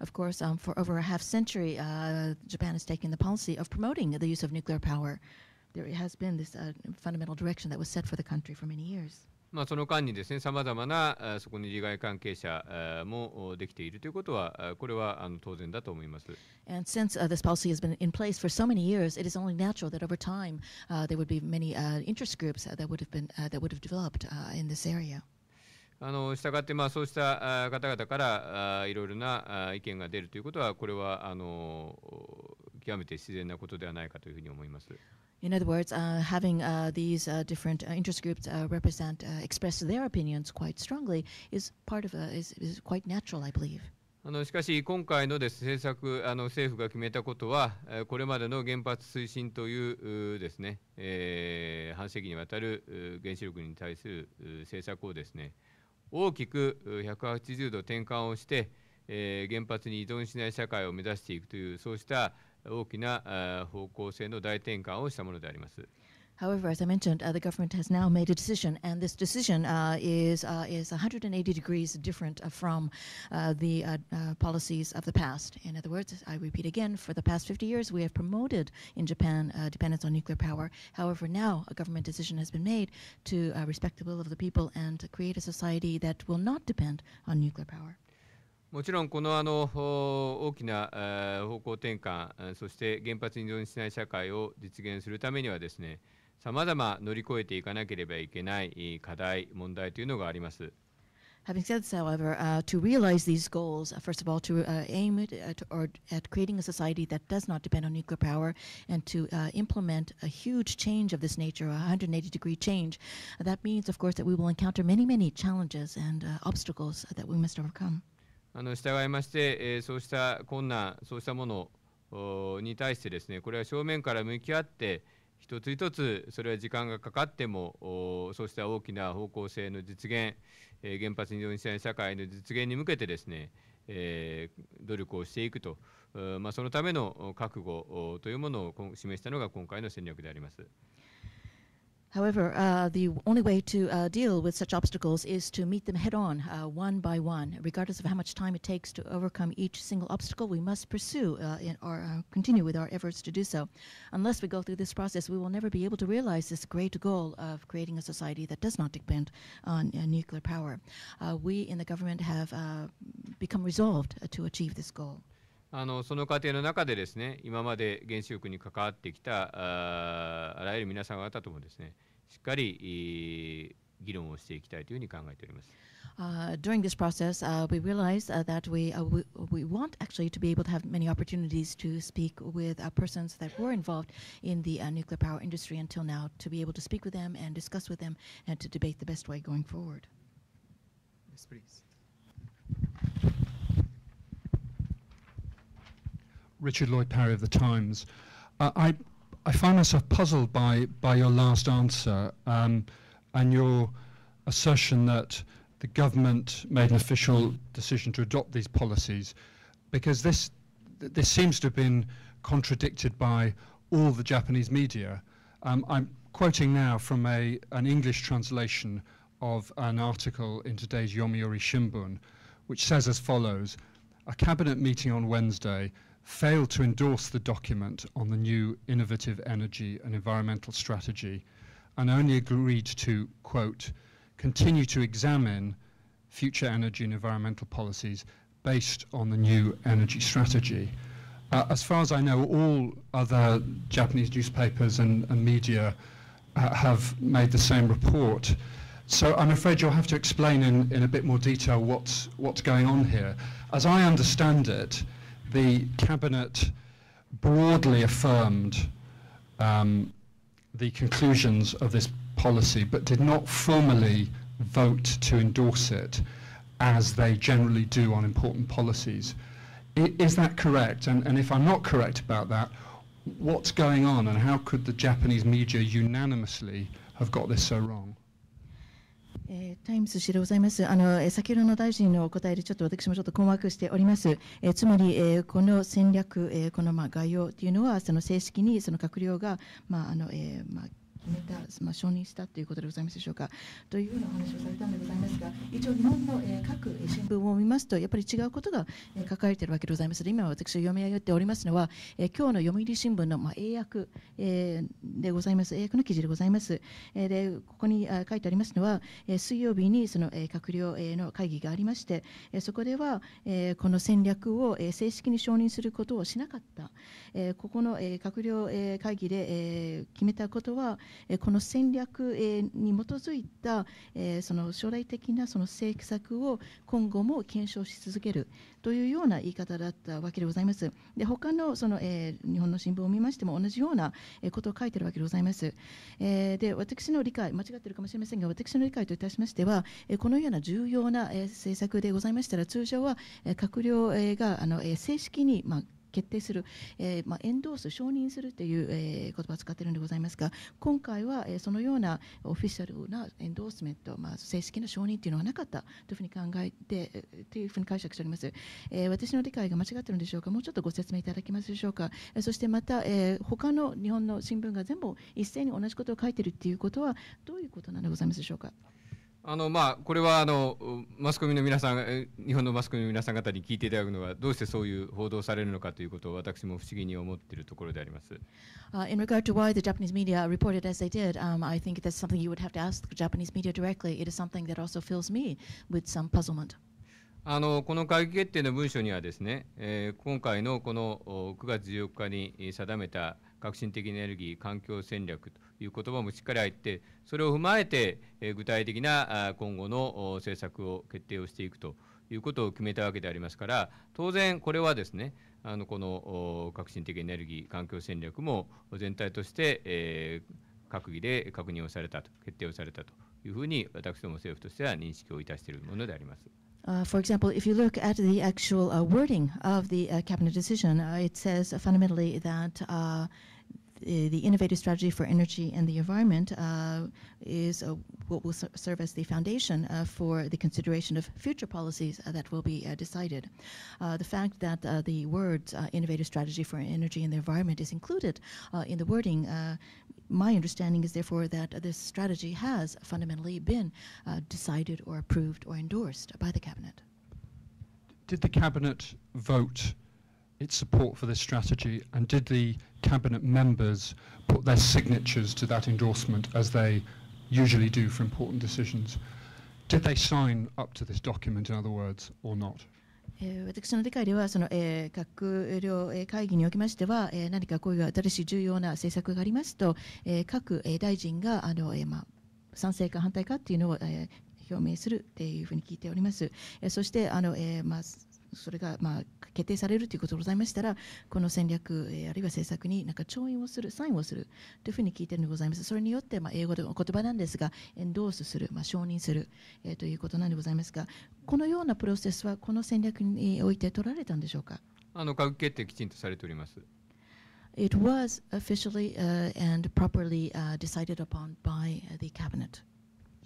Speaker 2: Of course, um, for over a half century, uh, Japan has taken the policy of promoting the use of nuclear power. There has been this uh, fundamental direction that was set for the country for many years.
Speaker 1: まあ、その間にですね、さまざまなそこに利害関係者もできているということは、これはあの当然だと思います。
Speaker 2: And since、uh, this policy has been in place for so many years, it is only natural that over time、uh, there would be many、uh, interest groups that would have been、uh, that would have developed、uh, in this area.
Speaker 1: あのしたがって、まあ、そうした方々からあいろいろなあ意見が出るということは、これはあの極めて自然なことではないかというふうに思います。
Speaker 2: In other words, uh, having uh, these uh, different interest groups represent, express their opinions quite strongly is part of, is, is quite natural, I believe.
Speaker 1: あのしかし、今回のです、政策あの政府が決めたことは、これまでの原発推進というですね、えー、半世紀にわたる原子力に対する政策をですね、大きく180度転換をして、えー、原発に依存しない社会を目指していくという、そうした大きな方向性の大転換をしたものであります。
Speaker 2: However, as I mentioned, uh, the government has now made a decision, and this decision uh, is uh, is 180 degrees different from the policies of the past. In other words, I repeat again: for the past 50 years, we have promoted in Japan dependence on nuclear power. However, now a government decision has been made to respect the will of the people and create a society that will not depend on nuclear power.
Speaker 1: もちろんこのあの大きな方向転換そして原発に依存しない社会を実現するためにはですね さまざま乗り越えていかなければいけない課題問題というのがあります。
Speaker 2: Having said this, however, uh, to realize these goals, uh, first of all, to uh, aim at, at, or at creating a society that does not depend on nuclear power and to implement a huge change of this nature, a 180 degree change, that means, of course, that we will encounter many, many challenges and obstacles that we must overcome.
Speaker 1: あの従いまして、えー、そうした困難、そうしたものに対してですね、これは正面から向き合って、一つ一つそれは時間がかかってもそうした大きな方向性の実現、え、原発に依存しない社会の実現に向けてですね、え、努力をしていくと、まあ、そのための覚悟というものを示したのが今回の戦略であります。
Speaker 2: However, uh, the only way to uh, deal with such obstacles is to meet them head on, uh, one by one. Regardless of how much time it takes to overcome each single obstacle, we must pursue uh, or uh, continue with our efforts to do so. Unless we go through this process, we will never be able to realize this great goal of creating a society that does not depend on uh, nuclear power. we in the government have become resolved to achieve this goal.
Speaker 1: あのその過程の中でですね今まで原子力に関わってきたああらゆる皆さん方ともですねしっかり議論をしていきたいというふうに考えております。
Speaker 2: Uh, during this process, uh, we realized uh, that we, we, we want actually to be able to have many opportunities to speak with persons that were involved in the nuclear power industry until now, to be able to speak with them and discuss with them and to debate the best way going forward.
Speaker 3: Yes, please.
Speaker 5: Richard Lloyd Parry of the Times. Uh, I I find myself puzzled by by your last answer um, and your assertion that the government made an official decision to adopt these policies, because this this seems to have been contradicted by all the Japanese media. Um, I'm quoting now from a an English translation of an article in today's Yomiuri Shimbun, which says as follows: A cabinet meeting on Wednesday failed to endorse the document on the new innovative energy and environmental strategy and only agreed to, quote, continue to examine future energy and environmental policies based on the new energy strategy. Uh, as far as I know, all other Japanese newspapers and, and media uh, have made the same report. So I'm afraid you'll have to explain in, in a bit more detail what's, what's going on here. As I understand it, the cabinet broadly affirmed um, the conclusions of this policy, but did not formally vote to endorse it, as they generally do on important policies. I- is that correct? And, and if I'm not correct about that, what's going on and how could the Japanese media unanimously have got this so wrong?
Speaker 2: えータイムズ氏でございます。あの、えー先ほどの大臣のお答えでちょっと私もちょっと困惑しております。えーつまり、えーこの戦略、えーこのまあ概要というのはその正式にその閣僚がまああの、えーまあ決めた、まあ、承認したということでございますでしょうか。というような話をされたんでございますが、一応日本の、えー各新聞を見ますと、やっぱり違うことが、えー書かれているわけでございます。で今私読み上げておりますのは、えー今日の読売新聞の、まあ、英訳、えーでございます。英訳の記事でございます。えーでここにあ書いてありますのは、えー水曜日にその、えー閣僚、の会議がありまして、えーそこでは、えーこの戦略を、えー正式に承認することをしなかった、えーここの、えー閣僚、えー会議で、えー決めたことは、この戦略、に基づいた、えその将来的なその政策を今後も検証し続けるというような言い方だったわけでございます。で他のその、え日本の新聞を見ましても同じような、えことを書いているわけでございます。えで私の理解、間違っているかもしれませんが、私の理解といたしましては、えこのような重要な、え政策でございましたら、通常は、え閣僚、えがあの、え正式に、まあ決定する、えーまあ、エンドース、承認するという、えー言葉を使っているのでございますが、今回は、えーそのようなオフィシャルなエンドースメント、まあ、正式な承認というのはなかったというふうに考えて、というふうに解釈しております。えー私の理解が間違っているのでしょうか、もうちょっとご説明いただけますでしょうか？えそしてまた、えー他の日本の新聞が全部一斉に同じことを書いているということは、どういうことなのでございますでしょうか？
Speaker 1: あのまあ、これはあのマスコミの皆さん、日本のマスコミの皆さん方に聞いていただくのは、どうしてそういう報道されるのかということを私も不思議に思っているところであります。あのこの会議決定の文書にはですね、えー、今回のこの9月14日に定めた革新的エネルギー環境戦略という言葉もしっかり入ってそれを踏まえて、え具体的な今後の政策を決定をしていくということを決めたわけでありますから当然これはですねあのこの革新的エネルギー環境戦略も全体として、え閣議で確認をされたと決定をされたというふうに私ども政府としては認識をいたしているものであります。
Speaker 2: Uh, for example, if you look at the actual uh, wording of the uh, cabinet decision, uh, it says fundamentally that uh, the, the innovative strategy for energy and the environment uh, is what will ser- serve as the foundation for the consideration of future policies that will be decided. The fact that the words innovative strategy for energy and the environment is included in the wording my understanding is therefore that this strategy has fundamentally been uh, decided or approved or endorsed by the cabinet.
Speaker 5: Did the cabinet vote its support for this strategy, and did the cabinet members put their signatures to that endorsement as they usually do for important decisions? Did they sign up to this document, in other words, or not?
Speaker 2: え私の理解ではその、えー閣僚会議におきましては、えー何かこういう新しい重要な政策がありますと、えー各、大臣があの、えーまあ、賛成か反対かっていうのを、えー表明するというふうに聞いております。えーそしてあの、えーまあそれが、まあ、決定されるということでございましたら、この戦略、えーあるいは政策になんか調印をする、サインをするというふうに聞いているのでございます。それによって、まあ、英語でお言葉なんですが、エンドースする、まあ、承認する、えーということなんでございますが、このようなプロセスはこの戦略において取られたんでしょうか？
Speaker 1: あの閣議決定きちんとされております。
Speaker 2: It was officially uh, and properly uh, decided upon by uh, the cabinet.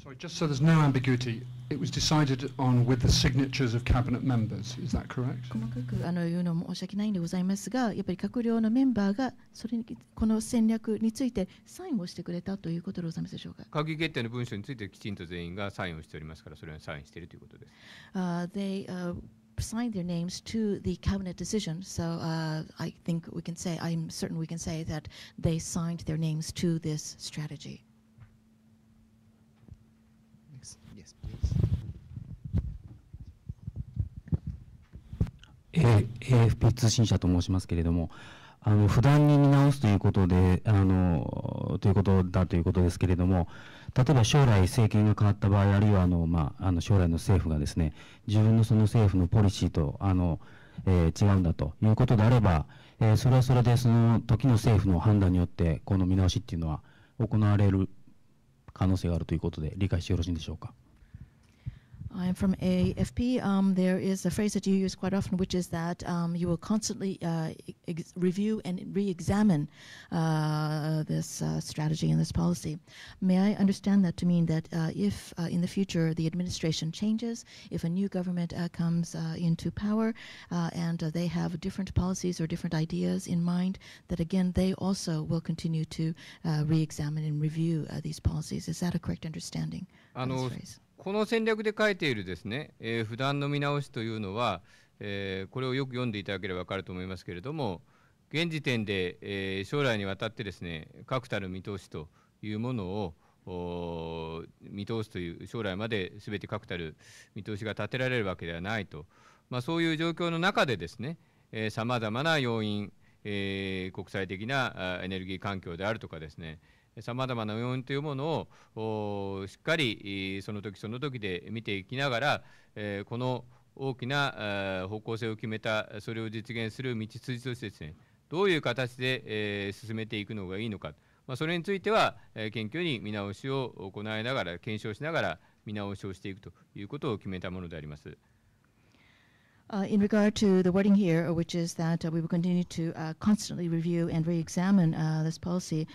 Speaker 5: Sorry, just so there's no ambiguity, it was decided on with the signatures of cabinet members. Is that correct?
Speaker 2: 細かくあの言うのも申し訳ないんでございますが、やっぱり閣僚のメンバーがそれにこの戦略についてサインをしてくれたということでございますでしょうか。
Speaker 1: 閣議決定の文書についてきちんと全員がサインをしておりますから、それにサインしているということです。
Speaker 2: Uh, they uh, signed their names to the cabinet decision, so uh, I think we can say, I'm certain we can say that they signed their names to this strategy.
Speaker 6: AFP 通信社と申しますけれども、あの不断に見直すということであのということだということですけれども、例えば将来政権が変わった場合、あるいはあの、まあ、あの将来の政府がですね、自分のその政府のポリシーとあの、えー違うんだということであれば、えーそれはそれでその時の政府の判断によってこの見直しっていうのは行われる可能性があるということで理解してよろしいんでしょうか？
Speaker 2: I'm from AFP. Um, there is a phrase that you use quite often, which is that um, you will constantly uh, ex- review and re-examine uh, this uh, strategy and this policy. May I understand that to mean that uh, if uh, in the future the administration changes, if a new government uh, comes into power and they have different policies or different ideas in mind, that again they also will continue to re-examine and review these policies? Is that a correct understanding? Of this phrase?
Speaker 1: この戦略で書いているですね、えー、普段の見直しというのは、えー、これをよく読んでいただければ分かると思いますけれども、現時点で、えー、将来にわたってですね、確たる見通しというものを見通すという将来まで全て確たる見通しが立てられるわけではないと、まあ、そういう状況の中でですねさまざまな要因、えー、国際的なエネルギー環境であるとかですねさまざまな要因というものをしっかりその時その時で見ていきながら、えこの大きな方向性を決めたそれを実現する道筋としてですねどういう形で、え進めていくのがいいのか、ま、それについては、え謙虚に見直しを行いながら検証しながら見直しをしていくということを決めたものであります。
Speaker 2: Uh, in regard to the wording here, uh, which is that uh, we will continue to uh, constantly review and re-examine uh, this policy,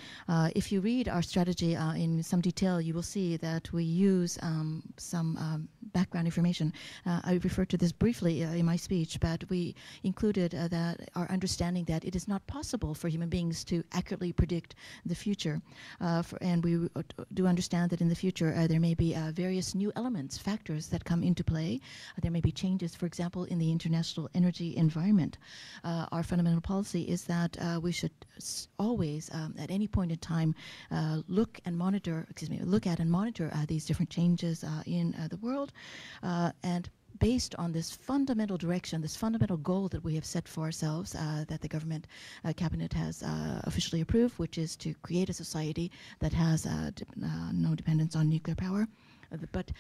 Speaker 2: if you read our strategy in some detail, you will see that we use um, some um, background information. I referred to this briefly in my speech, but we included that our understanding that it is not possible for human beings to accurately predict the future, for, and we do understand that in the future there may be various new elements, factors that come into play. there may be changes, for example, in the the international energy environment. Uh, our fundamental policy is that uh, we should always, um, at any point in time, uh, look and monitor, excuse me, look at and monitor uh, these different changes uh, in the world, and based on this fundamental direction, this fundamental goal that we have set for ourselves, uh, that the government uh, cabinet has uh, officially approved, which is to create a society that has de no dependence on nuclear power. but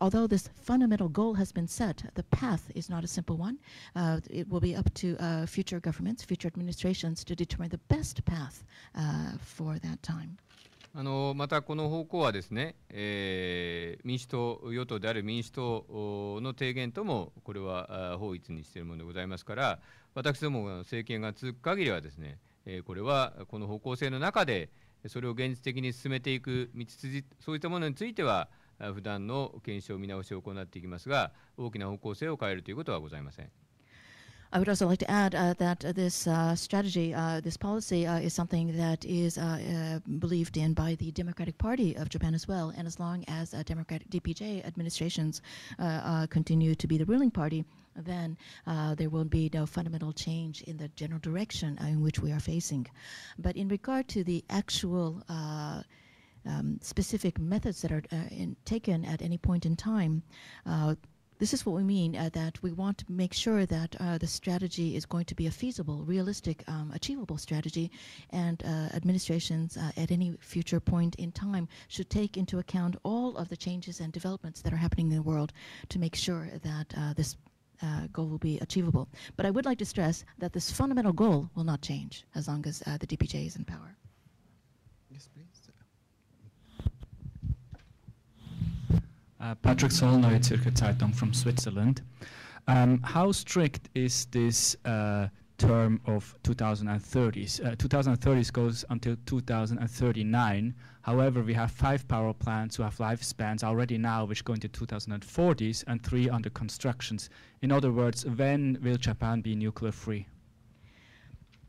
Speaker 2: although this fundamental goal has been set, the path is not a simple one. Uh, it will be up to uh, future governments, future administrations to determine the best path uh, for that time.
Speaker 1: あのまたこの方向はですね、えー、民主党与党である民主党の提言ともこれは法一にしているものでございますから私どもの政権が続く限りはですね、えー、これはこの方向性の中でそれを現実的に進めていく道筋そういったものについては不断の検証見直しを行っていきますが大きな方向性を変えるということはございません。
Speaker 2: I would also like to add uh, that this uh, strategy, uh, this policy, uh, is something that is uh, believed in by the Democratic Party of Japan as well. And as long as Democratic DPJ administrations continue to be the ruling party, then uh, there will be no fundamental change in the general direction in which we are facing. But in regard to the actual uh, um, specific methods that are uh, in, taken at any point in time. Uh, this is what we mean uh, that we want to make sure that uh, the strategy is going to be a feasible, realistic, um, achievable strategy, and uh, administrations uh, at any future point in time should take into account all of the changes and developments that are happening in the world to make sure that this goal will be achievable. But I would like to stress that this fundamental goal will not change as long as the DPJ is in power.
Speaker 3: Yes, please.
Speaker 7: Uh, Patrick Solnoy, Zürcher Zeitung from Switzerland. Um, how strict is this uh, term of 2030s? Uh, 2030s goes until 2039. However, we have five power plants who have lifespans already now, which go into 2040s, and three under constructions. In other words, when will Japan be nuclear free?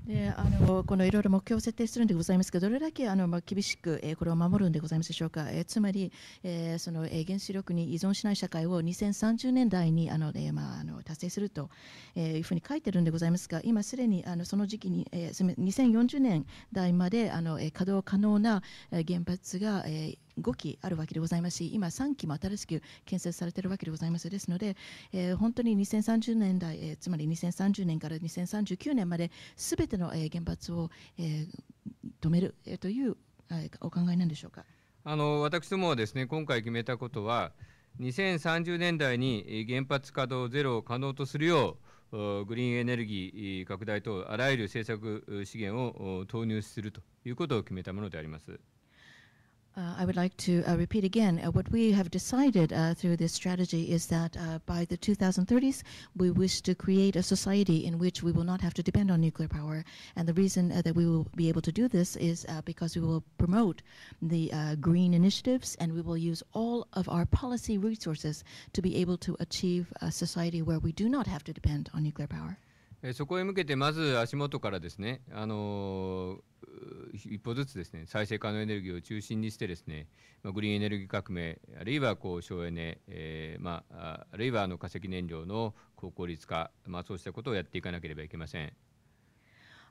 Speaker 2: であのこのいろいろ目標を設定するんでございますけどどれだけあの、まあ、厳しく、えー、これを守るんでございますでしょうか、えー、つまり、えー、その、えー、原子力に依存しない社会を2030年代にあの、えーまあ、あの達成すると、えー、いうふうに書いてるんでございますが今すでにあのその時期に、えー、2040年代まであの、えー、稼働可能な、原発が、えー5基あるわけでございますし今3基も新しく建設されているわけでございますですので、えー、本当に2030年代、えー、つまり2030年から2039年まですべての、えー、原発を、えー、止める、えー、という、えー、お考えなんでしょうか？
Speaker 1: あの私どもはですね今回決めたことは2030年代に原発稼働ゼロを可能とするようグリーンエネルギー拡大等あらゆる政策資源を投入するということを決めたものであります。
Speaker 2: Uh, I would like to uh, repeat again uh, what we have decided uh, through this strategy is that uh, by the 2030s, we wish to create a society in which we will not have to depend on nuclear power. And the reason uh, that we will be able to do this is because we will promote the green initiatives and we will use all of our policy resources to be able to achieve a society where we do not have to depend on nuclear power.
Speaker 1: えそこへ向けてまず足元からですね、あのー一歩ずつですね再生可能エネルギーを中心にしてですね、ま、グリーンエネルギー革命あるいはこう省エネ、えーまあ、ああるいはあの化石燃料の高効率化、まあ、そうしたことをやっていかなければいけません。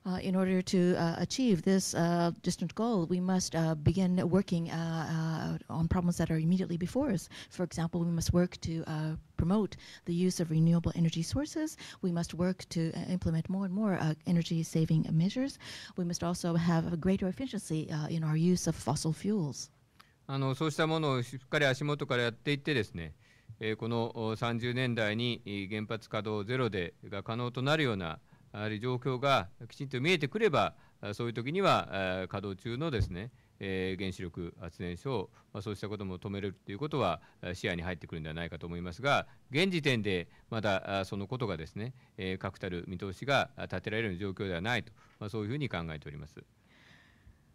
Speaker 2: Uh, in order to uh, achieve this uh, distant goal, we must uh, begin working uh, uh, on problems that are immediately before us. For example, we must work to uh, promote the use of renewable energy sources. We must work to uh, implement more and more uh, energy saving measures. We must also have a greater efficiency uh, in our use of fossil fuels.
Speaker 1: あのそうしたものをしっかり足元からやっていってですね、えーこのお30年代にえー原発稼働ゼロでが可能となるような やはり状況がきちんと見えてくればそういう時には稼働中のですね、原子力発電所を、そうしたことも止めるということは視野に入ってくるんではないかと思いますが現時点でまだそのことがですね、確たる見通しが立てられる状況ではないと、そういうふうに考えております。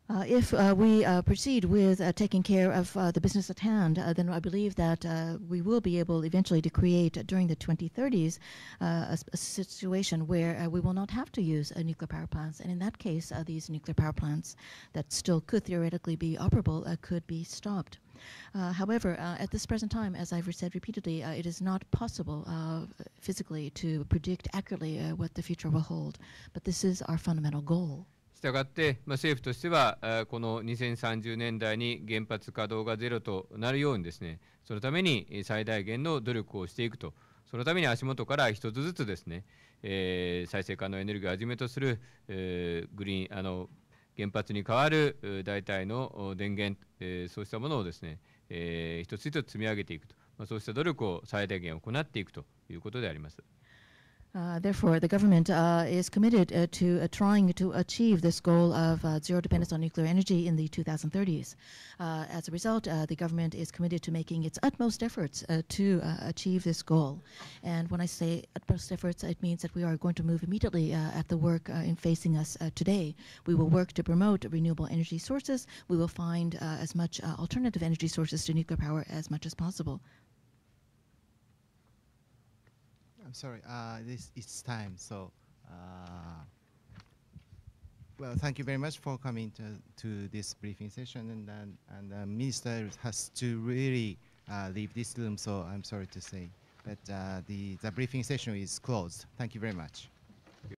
Speaker 2: Uh, if uh, we uh, proceed with uh, taking care of uh, the business at hand, uh, then I believe that we will be able eventually to create during the 2030s uh, a, a situation where we will not have to use nuclear power plants. And in that case, these nuclear power plants that still could theoretically be operable could be stopped. Uh, however, uh, at this present time, as I've said repeatedly, uh, it is not possible physically to predict accurately what the future will hold. But this is our fundamental goal.
Speaker 1: したがって、まあ、政府としてはこの2030年代に原発稼働がゼロとなるようにですねそのために最大限の努力をしていくとそのために足元から一つずつですね、えー再生可能エネルギーをはじめとする、えーグリーンあの原発に代わる代替の電源、えーそうしたものをですね、えー一つ一つ積み上げていくと、まあ、そうした努力を最大限行っていくということであります。
Speaker 2: Uh, therefore, the government uh, is committed uh, to uh, trying to achieve this goal of uh, zero dependence on nuclear energy in the 2030s. Uh, as a result, the government is committed to making its utmost efforts to achieve this goal. And when I say utmost efforts, it means that we are going to move immediately at the work in facing us today. We will work to promote renewable energy sources. We will find as much alternative energy sources to nuclear power as much as possible.
Speaker 3: I'm sorry, uh, this it's time. So, uh, well, thank you very much for coming to, to this briefing session. And then, and the minister has to really uh, leave this room. So I'm sorry to say, but uh, the the briefing session is closed. Thank you very much.